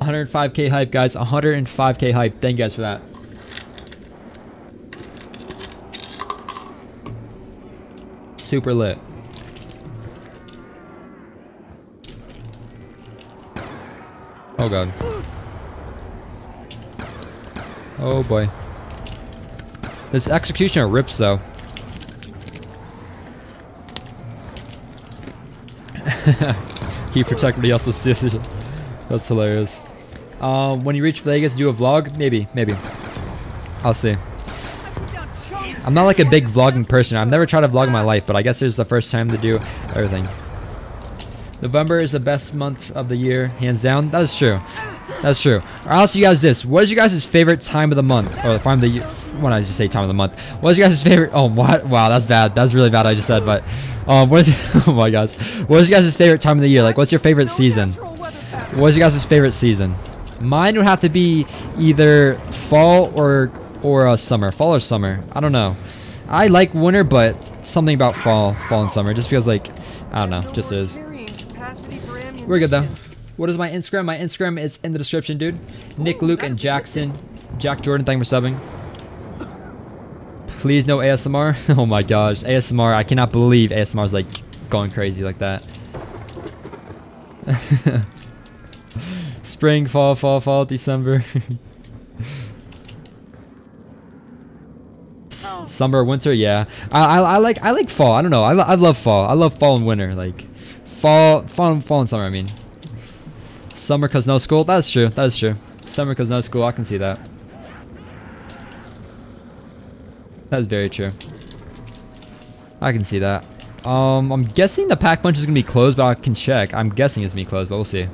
105k hype, guys. 105k hype. Thank you guys for that. Super lit. Oh god. Oh boy. This executioner rips though. he protected me also That's hilarious. Um, when you reach Vegas, do a vlog? Maybe, maybe. I'll see. I'm not like a big vlogging person. I've never tried to vlog in my life, but I guess is the first time to do everything. November is the best month of the year, hands down. That is true. That's true. I'll ask you guys this. What is your guys' favorite time of the month? Or time of the year? When I just say time of the month. What is your guys' favorite? Oh, what? Wow, that's bad. That's really bad I just said, but... Um, what is... Oh my gosh. What is your guys' favorite time of the year? Like, what's your favorite season? What is your guys' favorite season? Mine would have to be either fall or or uh, summer. Fall or summer. I don't know. I like winter, but something about fall, fall and summer, just feels like I don't know, just is. Carrying capacity for We're good though. What is my Instagram? My Instagram is in the description, dude. Nick, Luke, and Jackson. Jack Jordan, thank you for subbing. Please no ASMR. oh my gosh, ASMR. I cannot believe ASMR is like going crazy like that. Spring, fall, fall, fall, December. S- Summer, winter, yeah. I, I, I like I like fall. I don't know. I, I love fall. I love fall and winter. Like fall, fall, fall and summer. I mean, summer cause no school. That's true. That is true. Summer cause no school. I can see that. That's very true. I can see that. Um, I'm guessing the pack punch is gonna be closed, but I can check. I'm guessing it's gonna be closed, but we'll see.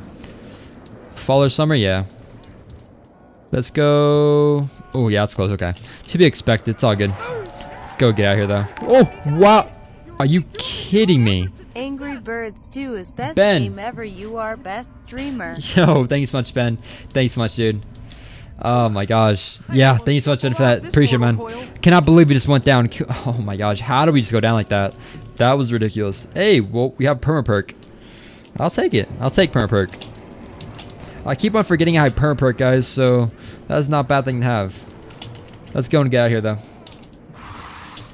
Fall or summer, yeah. Let's go. Oh yeah, it's close. Okay, to be expected. It's all good. Let's go get out here though. Oh wow, are you kidding me? Angry Birds 2 is best Ben. game ever. You are best streamer. Yo, thanks so much, Ben. Thanks so much, dude. Oh my gosh. Yeah, thank you so much, Ben, for that. Appreciate it, man. Cannot believe we just went down. Oh my gosh, how did we just go down like that? That was ridiculous. Hey, well, we have perma perk. I'll take it. I'll take perma perk. I keep on forgetting I have perma perk, guys, so that's not a bad thing to have. Let's go and get out of here, though.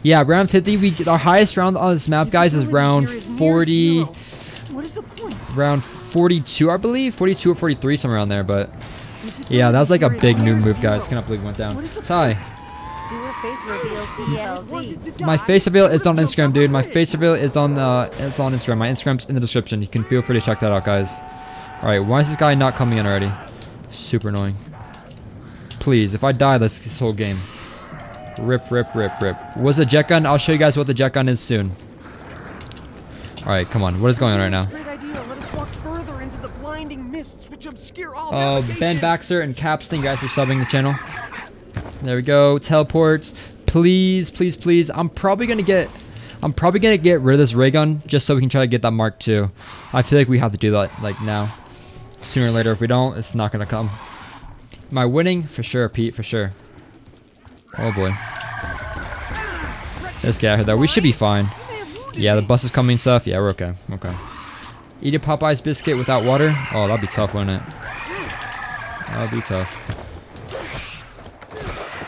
Yeah, round 50, we our highest round on this map, guys, is round 40, What is the point? round 42, I believe, 42 or 43, somewhere around there. But yeah, that was like a big new move, guys. Cannot believe it went down. What is the Ty, Do a face reveal PLZ. my face reveal is on Instagram, dude. My face reveal is on uh, it's on Instagram. My Instagram's in the description. You can feel free to check that out, guys. All right, why is this guy not coming in already? Super annoying. Please, if I die, that's this whole game. Rip, rip, rip, rip. Was a jet gun? I'll show you guys what the jet gun is soon. All right, come on. What is going on right now? Great idea. Let us walk further into the blinding mists which obscure all Uh, ben Baxter and Caps, thank you guys for subbing the channel. There we go. Teleports. Please, please, please. I'm probably gonna get. I'm probably gonna get rid of this ray gun just so we can try to get that Mark II. I feel like we have to do that like now. Sooner or later. If we don't, it's not gonna come. Am I winning? For sure, Pete. For sure. Oh boy. Let's get out of here though. We should be fine. Yeah, the bus is coming stuff. Yeah, we're okay. Okay. Eat a Popeye's biscuit without water? Oh, that'd be tough, wouldn't it? That'd be tough.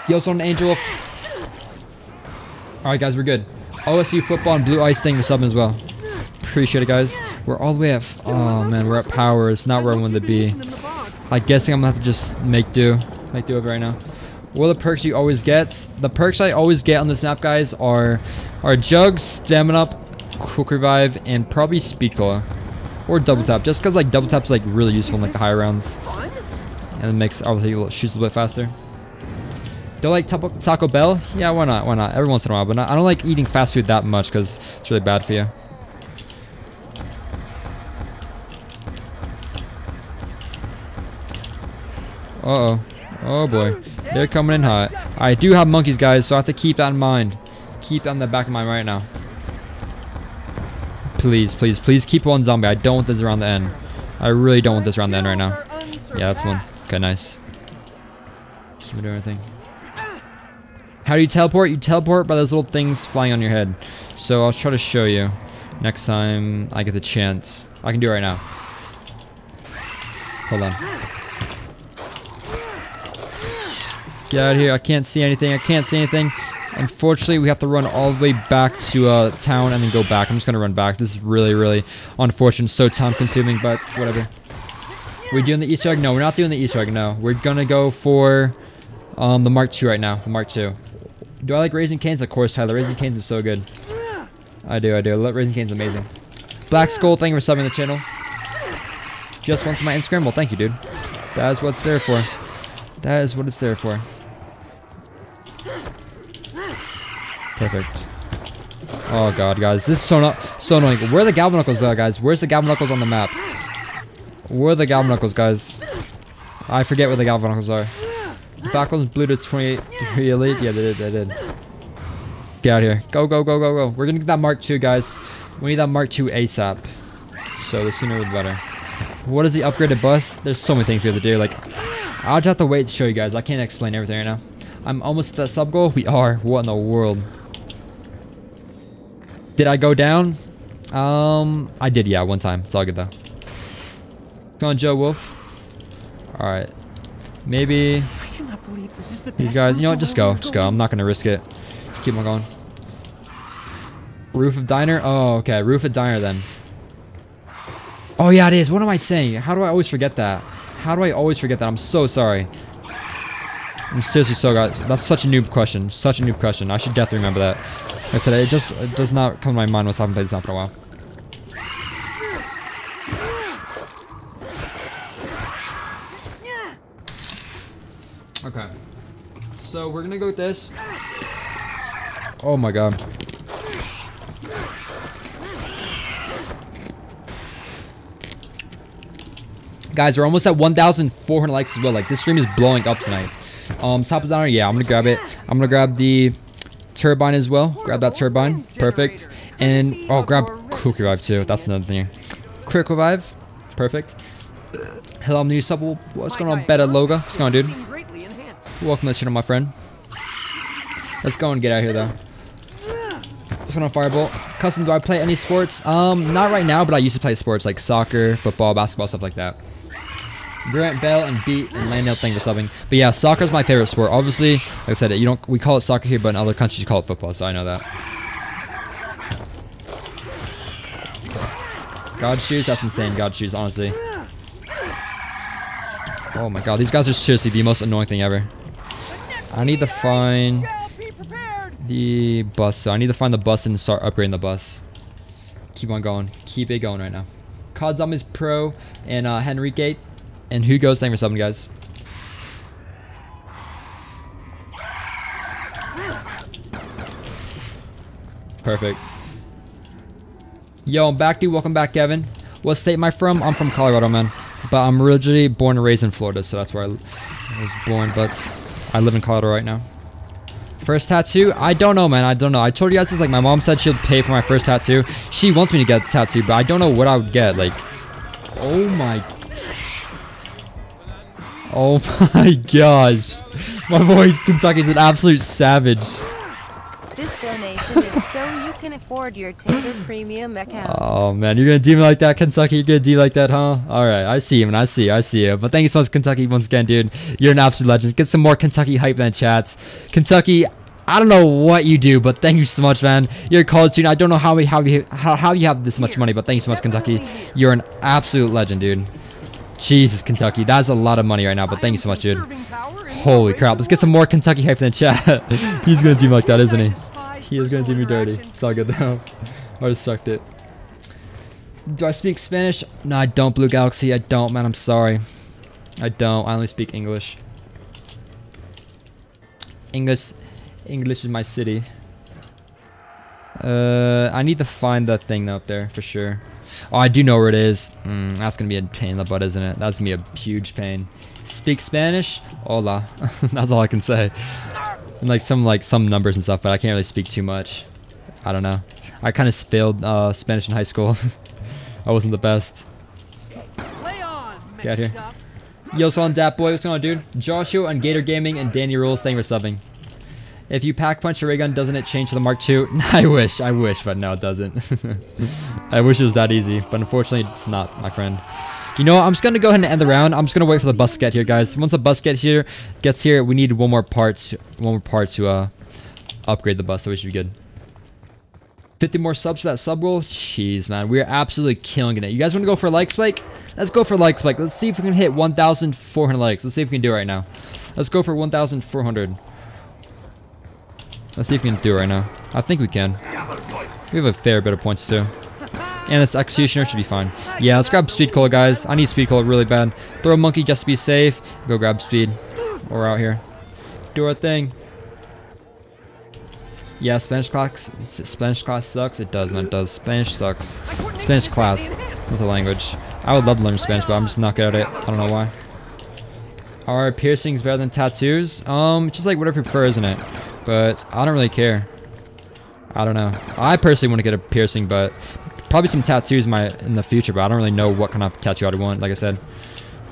Yo, son, Angel. Alright, guys, we're good. OSU football and blue ice thing was subbing as well. Appreciate it, guys. We're all the way at. Oh, man, we're at power. It's not where I wanted to be. I'm guessing I'm gonna have to just make do. Make do of it right now. What are the perks you always get? The perks I always get on this map, guys, are are jugs, stamina up, quick revive, and probably speed cola. Or double tap, just because like double tap's like really useful in like the higher rounds, and it makes obviously little- shoots a little bit faster. Do I like Taco, Taco Bell? Yeah, why not? Why not? Every once in a while, but not, I don't like eating fast food that much because it's really bad for you. Uh oh. Oh boy. They're coming in hot. I do have monkeys, guys, so I have to keep that in mind. Keep that in the back of my mind right now. Please, please, please keep one zombie. I don't want this around the end. I really don't want this around the end right now. Yeah, that's one. Okay, nice. Keep doing everything. How do you teleport? You teleport by those little things flying on your head. So I'll try to show you next time I get the chance. I can do it right now. Hold on. Get out of here. I can't see anything. I can't see anything. Unfortunately, we have to run all the way back to uh, town and then go back. I'm just going to run back. This is really, really unfortunate. So time consuming, but whatever. We're doing the Easter egg? No, we're not doing the Easter egg. No, we're going to go for um, the Mark II right now. The Mark II. Do I like Raising Cane's? Of course, Tyler. Raising Cane's is so good. I do, I do. Raising Cane's is amazing. Black Skull, thank you for subbing the channel. Just went to my Instagram? Well, thank you, dude. That is what it's there for. That is what it's there for. Perfect. Oh god, guys, this is so not so annoying. Where are the Galvaknuckles, though, guys? Where's the Galvaknuckles on the map? Where are the Galvaknuckles, guys? I forget what the Galvaknuckles are. The Falcons blew to 28 degree elite. Yeah, they did. They did. Get out of here. Go, go, go, go, go. We're gonna get that Mark II, guys. We need that Mark II ASAP. So the sooner the better. What is the upgraded bus? There's so many things we have to do. Like, I'll just have to wait to show you guys. I can't explain everything right now. I'm almost at that sub goal. We are. What in the world? Did I go down? Um, I did, yeah, one time. It's all good though. Come on, Joe Wolf. All right. Maybe these guys. You know what? Just go. Just go. I'm not gonna risk it. Just keep on going. Roof of diner. Oh, okay. Roof of diner then. Oh yeah, it is. What am I saying? How do I always forget that? How do I always forget that? I'm so sorry. I'm seriously so guys. That's such a noob question. Such a noob question. I should definitely remember that. Like I said it just it does not come to my mind once I haven't played this map for a while. Okay. So we're gonna go with this. Oh my god. Guys, we're almost at 1,400 likes as well. Like, this stream is blowing up tonight. Um, top of the honor, yeah, I'm gonna grab it. I'm gonna grab the turbine as well. Grab that turbine. Perfect. And, oh, grab Quick Revive too. That's another thing. Quick Revive. Perfect. Hello, I'm new sub. What's going on, Beta Loga? What's going on, dude? Welcome to the channel, my friend. Let's go and get out of here, though. What's going on, Fireball? Custom, do I play any sports? Um, not right now, but I used to play sports like soccer, football, basketball, stuff like that. Grant Bell and Beat and Landale, thank you for subbing. But yeah, soccer is my favorite sport. Obviously, like I said, you don't we call it soccer here, but in other countries you call it football, so I know that. God shoes, that's insane. God shoes, honestly. Oh my god, these guys are seriously the most annoying thing ever. I need to find the bus. So I need to find the bus and start upgrading the bus. Keep on going. Keep it going right now. COD Zombies Pro and uh, Henry Gate. And Hugo's thank you for subbing, guys. Perfect. Yo, I'm back, dude. Welcome back, Kevin. What state am I from? I'm from Colorado, man. But I'm originally born and raised in Florida, so that's where I, was born. But I live in Colorado right now. First tattoo? I don't know, man. I don't know. I told you guys this. Like, my mom said she'll pay for my first tattoo. She wants me to get a tattoo, but I don't know what I would get. Like, oh my. Oh my gosh. My voice, Kentucky's an absolute savage. This donation is so you can afford your Tinder premium account. Oh man, you're gonna do me like that, Kentucky? You're gonna do like that, huh? All right, I see you, man. I see you. I see you. But thank you so much, Kentucky, once again, dude. You're an absolute legend. Get some more Kentucky hype in the chats. Kentucky, I don't know what you do, but thank you so much, man. You're a college student. I don't know how we how you how, how you have this much money, but thank you so much, Kentucky. You're an absolute legend, dude. Jesus, Kentucky, that's a lot of money right now, but thank you so much, dude. Holy crap, let's get some more Kentucky hype in the chat. He's gonna do me like that, isn't he? He is gonna do me dirty. It's all good though. I just sucked it. Do I speak Spanish? No, I don't, Blue Galaxy. I don't, man. I'm sorry. I don't. I only speak English. English, English is my city. Uh, I need to find that thing out there for sure. Oh, I do know where it is. Mm, that's gonna be a pain in the butt, isn't it? That's gonna be a huge pain. Speak Spanish? Hola. that's all I can say. And like some like some numbers and stuff, but I can't really speak too much. I don't know. I kind of failed uh, Spanish in high school. I wasn't the best. Get out here. Yo, so on Dat Boy, what's going on, dude? Joshua and Gator Gaming and Danny Rules, thank you for subbing. If you pack punch your ray gun, doesn't it change to the Mark II? I wish, I wish, but no, it doesn't. I wish it was that easy, but unfortunately, it's not, my friend. You know? I'm just gonna go ahead and end the round. I'm just gonna wait for the bus to get here, guys. Once the bus gets here, gets here, we need one more part, one more part to uh, upgrade the bus, so we should be good. 50 more subs for that sub goal? Jeez, man. We're absolutely killing it. You guys want to go for a like spike? Let's go for a like spike. Let's see if we can hit 1,400 likes. Let's see if we can do it right now. Let's go for 1,400. Let's see if we can do it right now. I think we can. We have a fair bit of points too. And this Executioner should be fine. Yeah, let's grab Speed Cola, guys. I need Speed Cola really bad. Throw a Monkey just to be safe. Go grab Speed. We're out here. Do our thing. Yeah, Spanish class. Spanish class sucks. It does, man. It does. Spanish sucks. Spanish class with the language. I would love to learn Spanish, but I'm just not good at it. I don't know why. Are piercings better than tattoos? Um, just like whatever you prefer, isn't it? But I don't really care. I don't know. I personally want to get a piercing, but probably some tattoos in my in the future. But I don't really know what kind of tattoo I'd want. Like I said,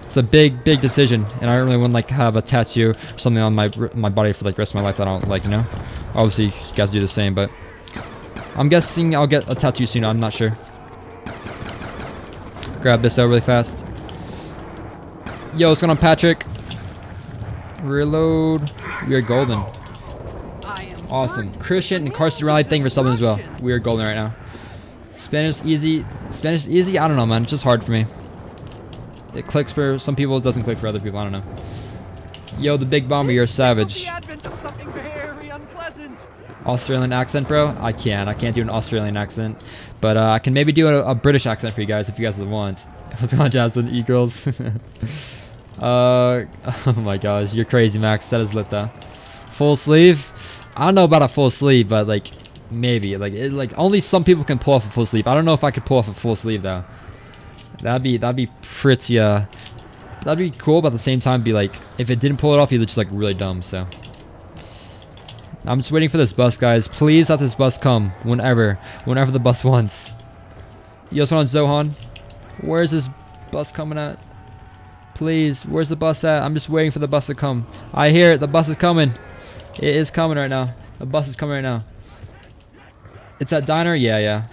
it's a big, big decision, and I don't really want to like have a tattoo or something on my my body for like the rest of my life that I don't like. You know. Obviously, you guys do the same, but I'm guessing I'll get a tattoo soon. I'm not sure. Grab this out really fast. Yo, what's going on, Patrick? Reload. We are golden. Awesome. Christian and Carson Riley, thank you for something as well. We are golden right now. Spanish easy. Spanish easy? I don't know, man. It's just hard for me. It clicks for some people, it doesn't click for other people. I don't know. Yo, the big bomber, you're a savage. The advent of something very unpleasant. Australian accent, bro? I can't. I can't do an Australian accent. But uh, I can maybe do a, a British accent for you guys if you guys want. What's going on, Jasmine? E-girls? uh, oh my gosh. You're crazy, Max. That is lit, though. Full sleeve? I don't know about a full sleeve, but like, maybe. Like, it, like only some people can pull off a full sleeve. I don't know if I could pull off a full sleeve, though. That'd be, that'd be pretty, uh... That'd be cool, but at the same time, be like, if it didn't pull it off, you'd just like really dumb, so... I'm just waiting for this bus, guys. Please let this bus come whenever, whenever the bus wants. Yo, on Zohan? Where's this bus coming at? Please, where's the bus at? I'm just waiting for the bus to come. I hear it. The bus is coming. It is coming right now. The bus is coming right now. It's that diner? Yeah, yeah.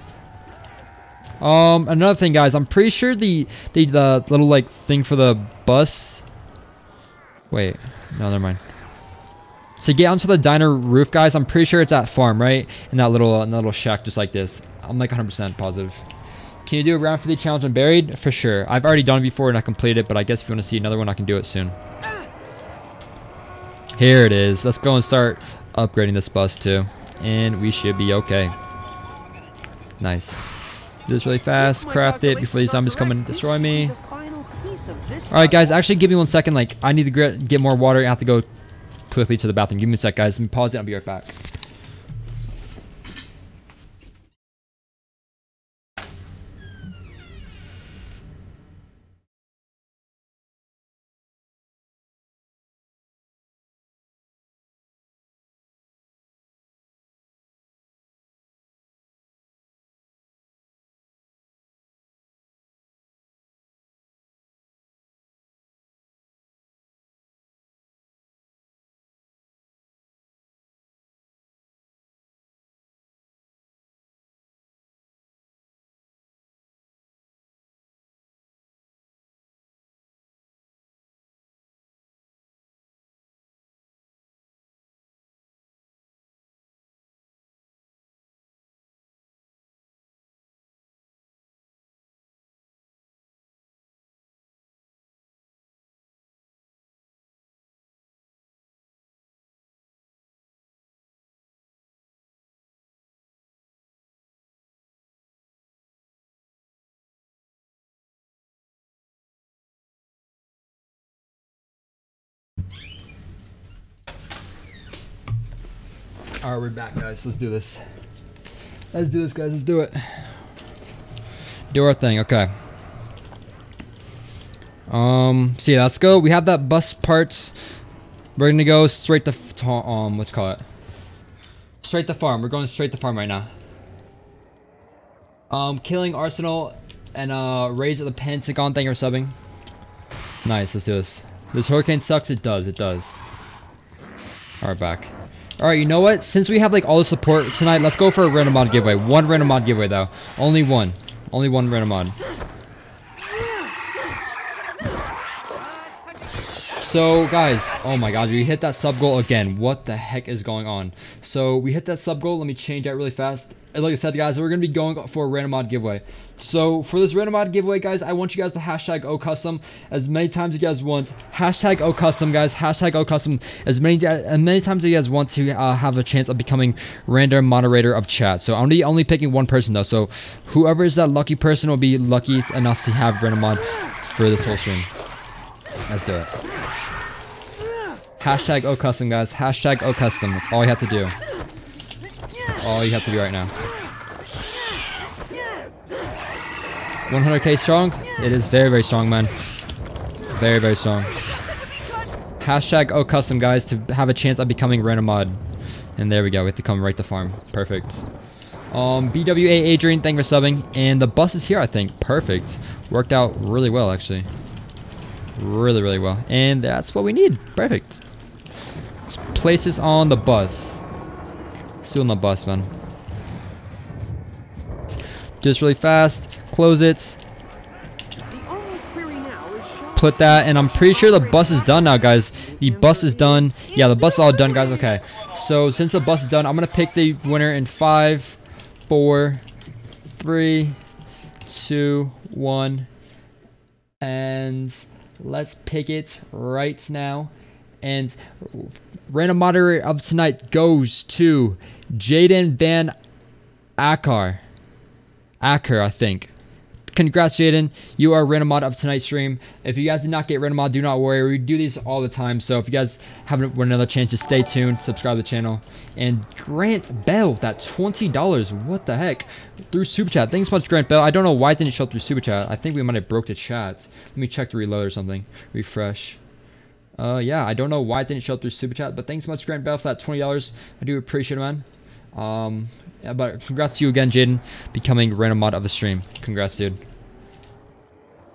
Um, another thing, guys. I'm pretty sure the the the little like thing for the bus. Wait, no, never mind. To get onto the diner roof, guys, I'm pretty sure it's at farm, right? In that little, in that little shack, just like this. I'm like 100% positive. Can you do a round for the challenge on buried? For sure. I've already done it before and I completed it, but I guess if you want to see another one, I can do it soon. Here it is. Let's go and start upgrading this bus too, and we should be okay. Nice. Do this really fast. Craft it before these zombies come and destroy me. the final piece of this All right, guys. Actually, give me one second. Like, I need to get, get more water. I have to go quickly to the bathroom. Give me a sec, guys. Let me pause it. I'll be right back. All right, we're back, guys. Let's do this. Let's do this, guys. Let's do it. Do our thing. Okay. Um. See, let's go. We have that bus parts. We're gonna go straight to um. Let's call it. Straight to farm. We're going straight to farm right now. Um, killing Arsenal and uh, raids of the Pentagon. Thank you for subbing. Nice. Let's do this. This hurricane sucks. It does. It does. All right, back. All right, you know what? Since we have like all the support tonight, let's go for a random mod giveaway. One random mod giveaway though. Only one. Only one random mod. So guys, oh my god, we hit that sub goal again. What the heck is going on? So we hit that sub goal. Let me change that really fast. And like I said, guys, we're gonna be going for a random mod giveaway. So for this random mod giveaway, guys, I want you guys to hashtag OCustom as many times as you guys want. Hashtag OCustom, guys. Hashtag OCustom as many as many times as you guys want to uh, have a chance of becoming random moderator of chat. So I'm only only picking one person though. So whoever is that lucky person will be lucky enough to have random mod for this whole stream. Let's do it. Hashtag OCustom, guys. Hashtag OCustom. That's all you have to do. All you have to do right now. 100k strong? It is very, very strong, man. Very, very strong. Hashtag O custom guys to have a chance at becoming random mod. And there we go. We have to come right to farm. Perfect. Um, BWA Adrian, thank you for subbing. And the bus is here, I think. Perfect. Worked out really well, actually. Really, really well. And that's what we need. Perfect. Just place this on the bus. Still on the bus, man. Just really fast. Close it. Put that, and I'm pretty sure the bus is done now, guys. The bus is done. Yeah, the bus is all done, guys. Okay. So since the bus is done, I'm gonna pick the winner in five, four, three, two, one, and let's pick it right now. And random moderator of tonight goes to Jaden Van Akar. Acker, I think. Congrats, Jaden. You are random mod of tonight's stream. If you guys did not get random mod, do not worry. We do these all the time. So if you guys have another chance, just stay tuned, subscribe to the channel. And Grant Bell, that $20. What the heck? Through Super Chat. Thanks so much, Grant Bell. I don't know why it didn't show up through Super Chat. I think we might have broke the chat. Let me check the reload or something. Refresh. Uh, yeah, I don't know why it didn't show up through Super Chat, but thanks so much, Grant Bell, for that $20. I do appreciate it, man. Um, yeah, but congrats to you again, Jaden, becoming random mod of the stream. Congrats, dude.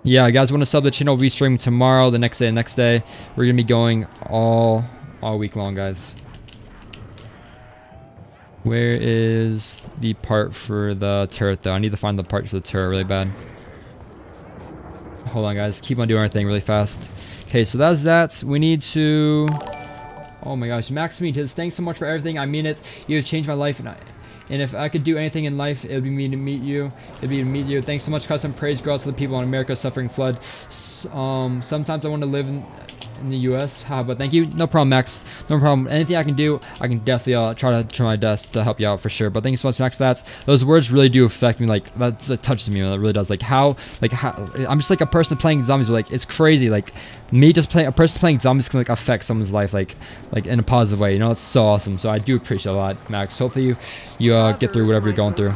Yeah, guys, want to sub the channel? We stream tomorrow, the next day, the next day. We're gonna be going all all week long, guys. Where is the part for the turret, though? I need to find the part for the turret really bad. Hold on, guys. Keep on doing our thing really fast. Okay, so that's that. We need to... Oh my gosh, Max Means, thanks so much for everything. I mean it. You have changed my life, and I, and if I could do anything in life, it would be me to meet you. It'd be to meet you. Thanks so much, custom praise girls to the people in America suffering flood. S um, sometimes I want to live in, in the U.S. Uh, but thank you. No problem, Max. No problem. Anything I can do, I can definitely uh, try to try my best to help you out for sure. But thank you so much, Max. That's those words really do affect me. Like that, that touches me. That really does. Like how, like how, I'm just like a person playing zombies. But, like it's crazy. Like me just playing a person playing zombies can like affect someone's life like like in a positive way. You know, it's so awesome. So I do appreciate a lot, Max. Hopefully you you uh, get through whatever you're going through.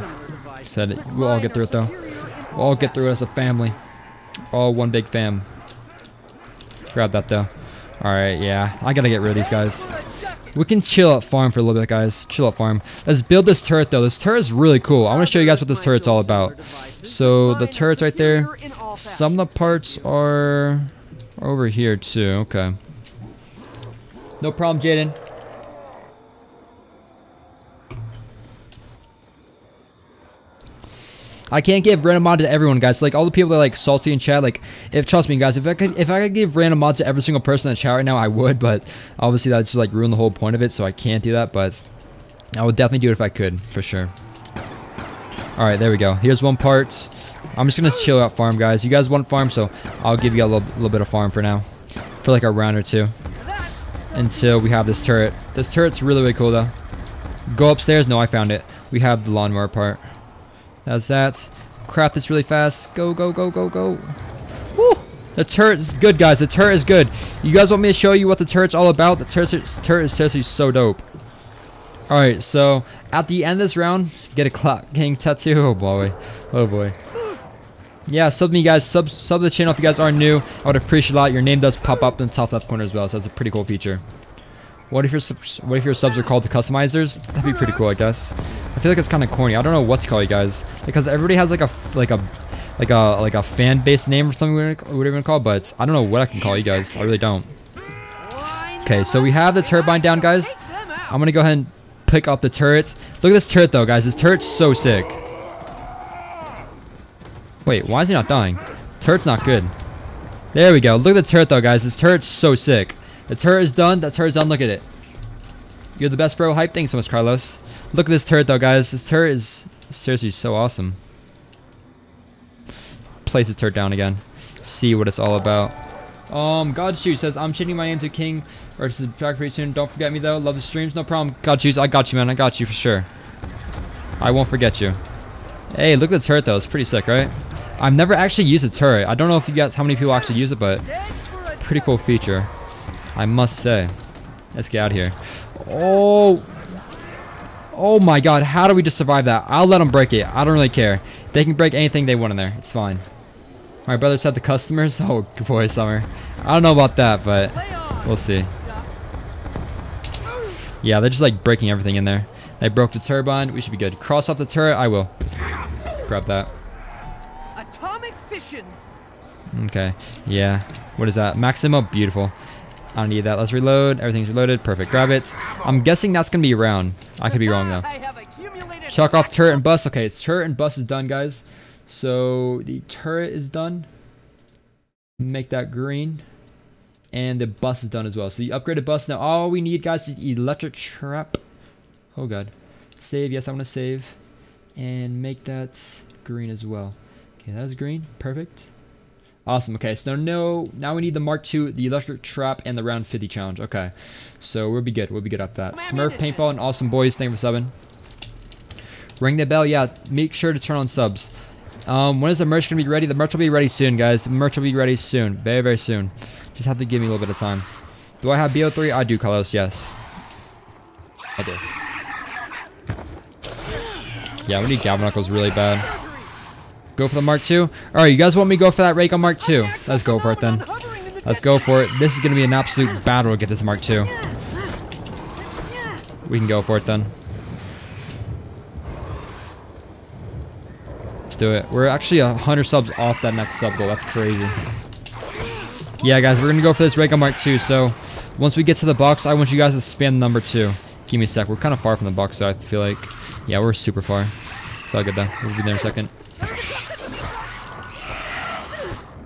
Said. We'll all get through it though. We'll all get through it as a family. All one big fam. Grab that though. Alright, yeah. I gotta get rid of these guys. We can chill at farm for a little bit, guys. Chill at farm. Let's build this turret, though. This turret is really cool. I want to show you guys what this turret's all about. So, the turret's right there. Some of the parts are over here, too. Okay. No problem, Jaden. I can't give random mod to everyone, guys. Like all the people that are like salty in chat, like if trust me, guys, if I could if I could give random mods to every single person in the chat right now, I would. But obviously that just like ruin the whole point of it, so I can't do that. But I would definitely do it if I could, for sure. All right, there we go. Here's one part. I'm just gonna chill out farm, guys. You guys want farm, so I'll give you a little, little bit of farm for now, for like a round or two, until we have this turret. This turret's really really cool though. Go upstairs. No, I found it. We have the lawnmower part. That's that. Craft this really fast. Go, go, go, go, go. Woo! The turret is good, guys. The turret is good. You guys want me to show you what the turret's all about? The turret, turret is seriously so dope. Alright, so at the end of this round, get a clock king tattoo. Oh boy. Oh boy. Yeah, sub me guys. Sub sub the channel if you guys are new. I would appreciate a lot. Your name does pop up in the top left corner as well, so that's a pretty cool feature. What if your subs what if your subs are called the customizers? That'd be pretty cool, I guess. I feel like it's kind of corny. I don't know what to call you guys because everybody has like a like a like a like a fan base name or something we would even call, but I don't know what I can call you guys. I really don't. Okay, so we have the turbine down, guys. I'm gonna go ahead and pick up the turrets. Look at this turret though, guys. This turret's so sick. Wait, why is he not dying? Turret's not good. There we go. Look at the turret though, guys. This turret's so sick. The turret is done. That turret's done. Look at it. You're the best, bro. Hype. Thanks so much, Carlos. Look at this turret, though, guys. This turret is seriously so awesome. Place this turret down again. See what it's all about. Um, God Shoes says, I'm changing my name to King or to subscribe pretty soon. Don't forget me, though. Love the streams. No problem. God Shoes, I got you, man. I got you for sure. I won't forget you. Hey, look at the turret, though. It's pretty sick, right? I've never actually used a turret. I don't know if you guys, how many people actually use it, but pretty cool feature. I must say. Let's get out of here. Oh. Oh my god, how do we just survive that? I'll let them break it. I don't really care. They can break anything they want in there. It's fine. My brother said the customers. Oh boy, Summer. I don't know about that, but We'll see. Yeah, they're just like breaking everything in there. They broke the turbine. We should be good. Cross off the turret. I will. Grab that. Atomic fission. Okay. Yeah. What is that? Max Ammo. Beautiful. I don't need that. Let's reload. Everything's reloaded. Perfect. Grab it. I'm guessing that's going to be around. I could be wrong, though. I have accumulated Chuck off turret and bus. Okay, it's turret and bus is done, guys. So the turret is done. Make that green. And the bus is done as well. So the upgraded bus. Now all we need, guys, is electric trap. Oh, God. Save. Yes, I want to save. And make that green as well. Okay, that is green. Perfect. Awesome. Okay, so no, now we need the Mark II, the electric trap, and the round 50 challenge. Okay, so we'll be good. We'll be good at that. Smurf paintball and awesome boys. Thank you for subbing. Ring the bell. Yeah, make sure to turn on subs. Um, when is the merch gonna be ready? The merch will be ready soon, guys. The merch will be ready soon, very very soon. Just have to give me a little bit of time. Do I have BO3? I do, Carlos. Yes, I do. Yeah, we need Galvaknuckles really bad. Go for the Mark II. All right, you guys want me to go for that Ray Gun Mark II? Let's go for it then. Let's go for it. This is gonna be an absolute battle to get this Mark II. We can go for it then. Let's do it. We're actually a 100 subs off that next sub goal. That's crazy. Yeah, guys, we're gonna go for this Ray Gun Mark II. So once we get to the box, I want you guys to spam number two. Give me a sec. We're kind of far from the box, so I feel like, yeah, we're super far. It's all good though. We'll be there in a second. Do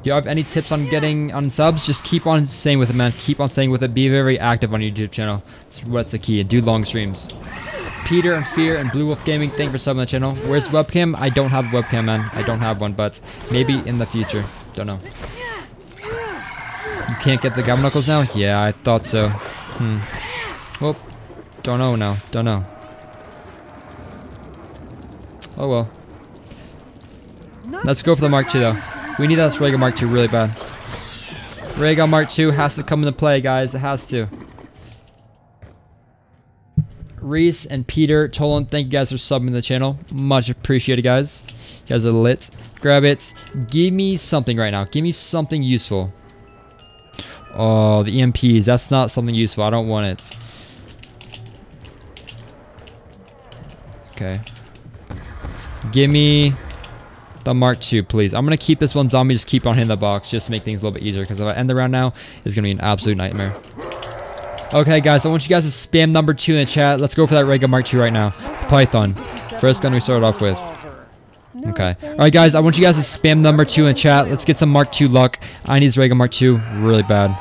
you have any tips on getting on subs? Just keep on staying with it, man. Keep on staying with it. Be very active on your YouTube channel. That's what's the key. Do long streams. Peter and Fear and Blue Wolf Gaming, thank you for subbing the channel. Where's webcam? I don't have webcam, man. I don't have one, but maybe in the future. Don't know. You can't get the Galvaknuckles now? Yeah, I thought so. Hmm. Well, don't know now. Don't know. Oh well. Let's go for the Mark II though. We need that Ray Gun Mark II really bad. Ray Gun Mark II has to come into play, guys. It has to. Reese and Peter Tolan, thank you guys for subbing the channel. Much appreciated, guys. You guys are lit. Grab it. Give me something right now. Give me something useful. Oh, the EMPs. That's not something useful. I don't want it. Okay. Give me the Mark II, please. I'm going to keep this one zombie. Just keep on hitting the box. Just make things a little bit easier. Because if I end the round now, it's going to be an absolute nightmare. Okay, guys. I want you guys to spam number two in the chat. Let's go for that Ray Gun Mark II right now. Python. First gun we started off with. Okay. Alright, guys. I want you guys to spam number two in chat. Let's get some Mark II luck. I need this Ray Gun Mark II really bad.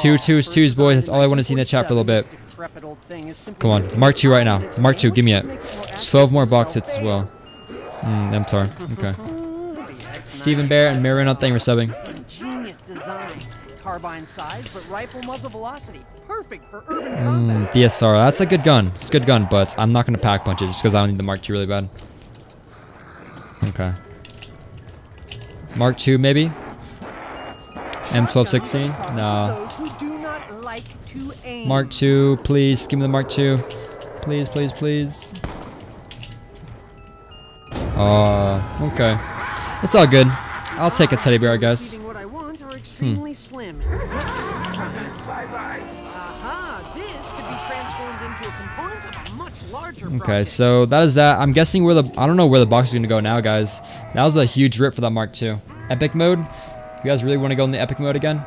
Two twos, twos, boys. That's all I want to see in the chat for a little bit. Come on. Mark II right now. Mark II. Give me it. 12 more box hits as well. Mm, MTAR. Okay. Stephen Bear and Marina, thank you for subbing. Genius design. Carbine size, but rifle muzzle velocity. Perfect for urban Mm, combat. DSR. That's a good gun. It's a good gun, but I'm not going to pack punch it just because I don't need the Mark II really bad. Okay. Mark II, maybe? M1216? No. Those who do not like to aim. Mark II, please. Give me the Mark II. Please, please, please. Oh, okay. It's all good. I'll take a teddy bear, I guess. Receiving what I want Hmm. slim. Aha! This could be transformed into a component of a much larger Okay, so that is that. I'm guessing where the I don't know where the box is gonna go now, guys. That was a huge rip for that Mark II. Epic mode. You guys really want to go in the epic mode again?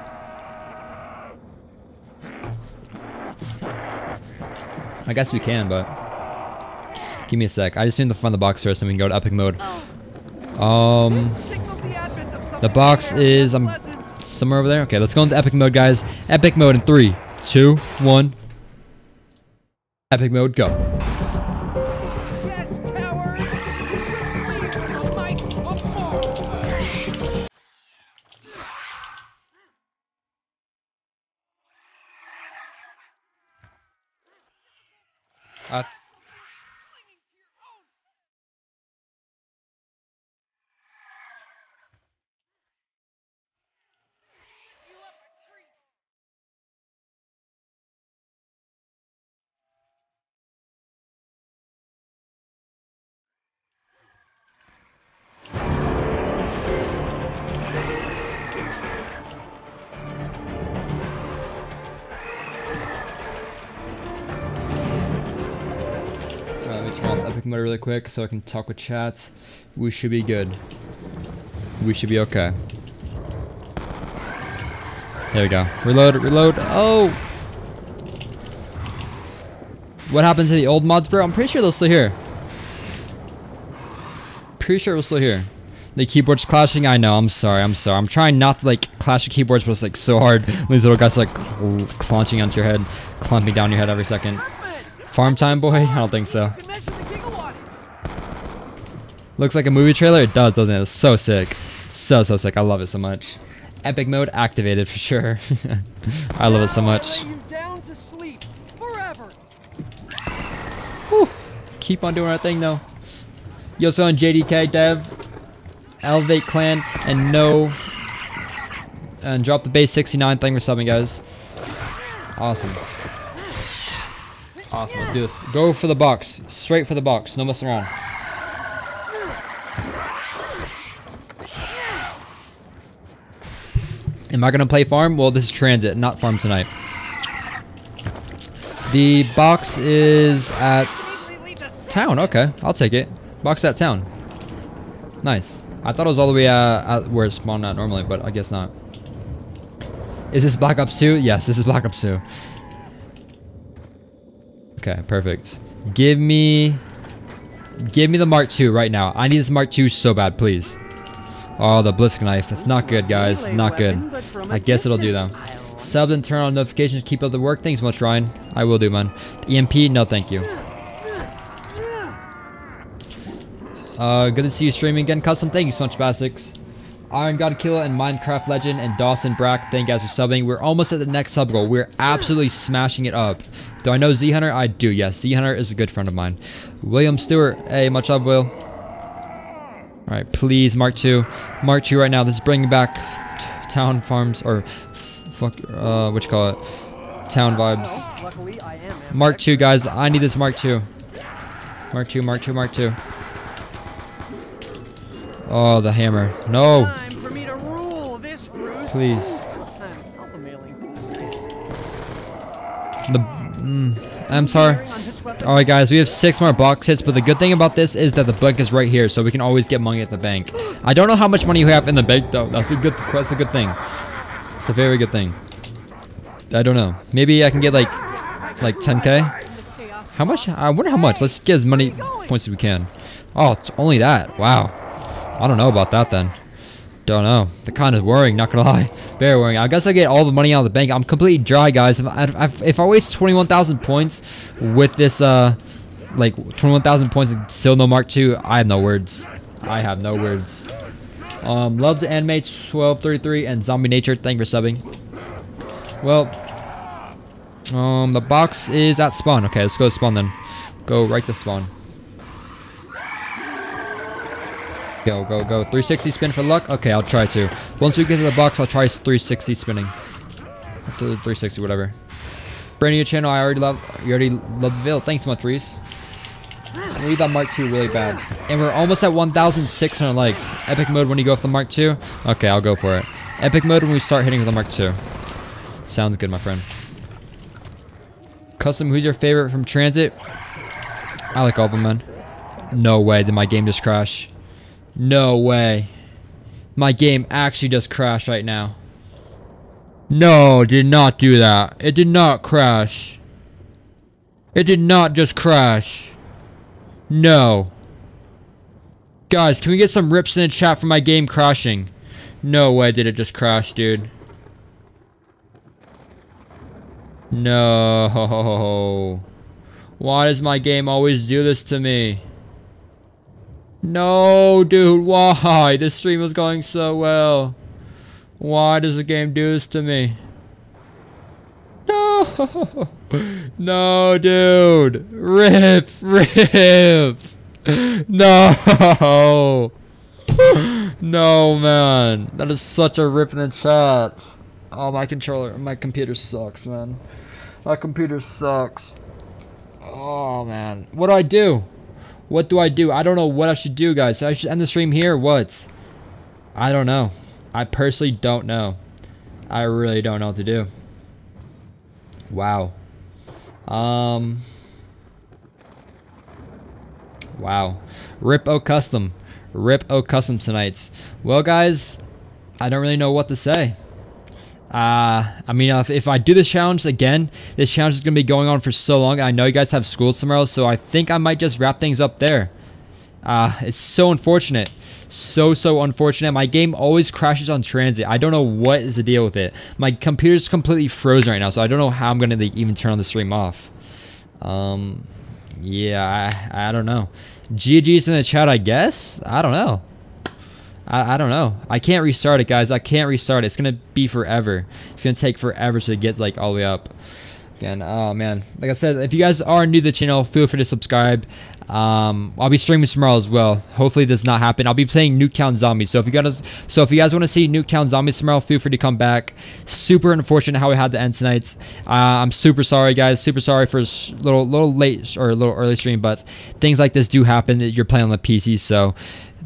I guess we can, but give me a sec. I just need to find the box first, and we can go to epic mode. Um, the advent of something the box is um unpleasant. somewhere over there. Okay, let's go into epic mode, guys. Epic mode in three, two, one. Epic mode, go. Epic mode really quick so I can talk with chats. We should be good. We should be okay. There we go. Reload, reload. Oh! What happened to the old mods, bro? I'm pretty sure they're still here. Pretty sure was still here. The keyboard's clashing. I know. I'm sorry. I'm sorry. I'm trying not to like clash the keyboards, but it's like so hard when these little guys like cl clenching onto your head, clumping down your head every second. Farm time, boy? I don't think so. Can measure the gigawatt. Looks like a movie trailer. It does, doesn't it? It's so sick. So so sick. I love it so much. Epic mode activated for sure. I love it so much. Lay down to sleep forever. Keep on doing our thing though. Yo, so on JDK Dev, Elevate Clan, and no, and drop the base 69. thing for subbing, guys. Awesome. Awesome. Let's do this. Go for the box. Straight for the box. No messing around. Am I gonna play farm? Well, this is Tranzit, not farm tonight. The box is at Town, okay. I'll take it. Box at town. Nice. I thought it was all the way uh, at where it spawned at normally, but I guess not. Is this Black Ops 2? Yes, this is Black Ops 2. Okay, perfect. Give me... Give me the Mark II right now. I need this Mark II so bad, please. Oh, the Ballistic knife. It's not good, guys. Not good. I guess it'll do though. Sub and turn on notifications. Keep up the work. Thanks so much, Ryan. I will do, man. The EMP? No, thank you. Uh, good to see you streaming again, Custom. Thank you so much, Basics. Iron God Killer and Minecraft Legend and Dawson Brack. Thank you guys for subbing. We're almost at the next sub goal. We're absolutely smashing it up. Do I know Z Hunter? I do. Yes, Z Hunter is a good friend of mine. William Stewart. Hey, much love, Will. All right, please, Mark 2. Mark 2 right now. This is bringing back t- town farms or f- fuck, uh, what you call it? Town vibes. Well, luckily, I am Mark 2, guys. I need this Mark 2. Mark 2, Mark 2, Mark II. Oh, the hammer. No. Time for me to rule this Bruce. Please. I'm alpha mailing. The. Mm, I'm sorry. Alright, guys. We have six more box hits, but the good thing about this is that the bank is right here, so we can always get money at the bank. I don't know how much money you have in the bank, though. That's a good. That's a good thing. It's a very good thing. I don't know. Maybe I can get like, like 10k. How much? I wonder how much. Let's get as many points as we can. Oh, it's only that. Wow. I don't know about that then. Don't know. The kind of worrying, not gonna lie. Very worrying. I guess I get all the money out of the bank. I'm completely dry, guys. If I, if, I waste 21,000 points with this, uh, like 21,000 points and still no Mark II, I have no words. I have no words. Um, love to animate 1233 and Zombie Nature. Thank you for subbing. Well, um, the box is at spawn. Okay, let's go to spawn then. Go right to spawn. Go, go, go. 360 spin for luck? Okay, I'll try to. Once we get to the box, I'll try 360 spinning. Up to 360, whatever. Brand new channel, I already love you already love the Ville. Thanks so much, Reese. We need that Mark II really bad. And we're almost at 1,600 likes. Epic mode when you go with the Mark II? Okay, I'll go for it. Epic mode when we start hitting with the Mark II. Sounds good, my friend. Custom, who's your favorite from Tranzit? I like all of them, man. No way, did my game just crash? No way. My game actually just crashed right now. No, did not do that. It did not crash. It did not just crash. No. Guys, can we get some rips in the chat for my game crashing? No way did it just crash, dude. No. Why does my game always do this to me? No, dude, why? This stream was going so well. Why does the game do this to me? No. No, dude. Rip, rip. No. No, man. That is such a rip in the chat. Oh, my controller, my computer sucks, man. My computer sucks. Oh, man. What do I do? What do I do? I don't know what I should do, guys. So I should end the stream here? What? I don't know. I personally don't know. I really don't know what to do. Wow. Um. Wow. Rip ohCustom. Rip ohCustom tonight. Well, guys, I don't really know what to say. Uh, I mean, if, if I do this challenge again, this challenge is going to be going on for so long. I know you guys have school tomorrow, so I think I might just wrap things up there. Uh, it's so unfortunate. So, so unfortunate. My game always crashes on Tranzit. I don't know what is the deal with it. My computer's completely frozen right now, so I don't know how I'm going to like, even turn on the stream off. Um, yeah, I, I don't know. GG's in the chat, I guess? I don't know. I, I don't know. I can't restart it, guys. I can't restart it. It's going to be forever. It's going to take forever to get, like, all the way up. Again, oh, man. Like I said, if you guys are new to the channel, feel free to subscribe. Um, I'll be streaming tomorrow as well. Hopefully this does not happen. I'll be playing Nuketown Zombies. So if you guys, so if you guys want to see Nuketown Zombies tomorrow, feel free to come back. Super unfortunate how we had to end tonight. Uh, I'm super sorry, guys. Super sorry for a little, little late or a little early stream, but things like this do happen. You're playing on the PC, so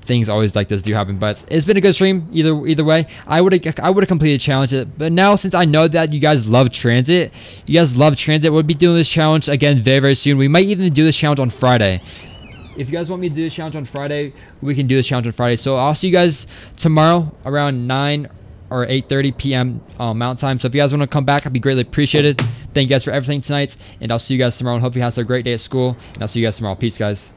things always like this do happen. But it's been a good stream either either way. I would I would have completed the challenge but now since I know that you guys love Tranzit, you guys love Tranzit, we'll be doing this challenge again very very soon. We might even do this challenge on Friday. If you guys want me to do this challenge on Friday, we can do this challenge on Friday. So I'll see you guys tomorrow around 9 or 8.30 p.m. Uh, Mountain Time. So if you guys want to come back, I'd be greatly appreciated. Thank you guys for everything tonight. And I'll see you guys tomorrow. And hope you have a great day at school. And I'll see you guys tomorrow. Peace, guys.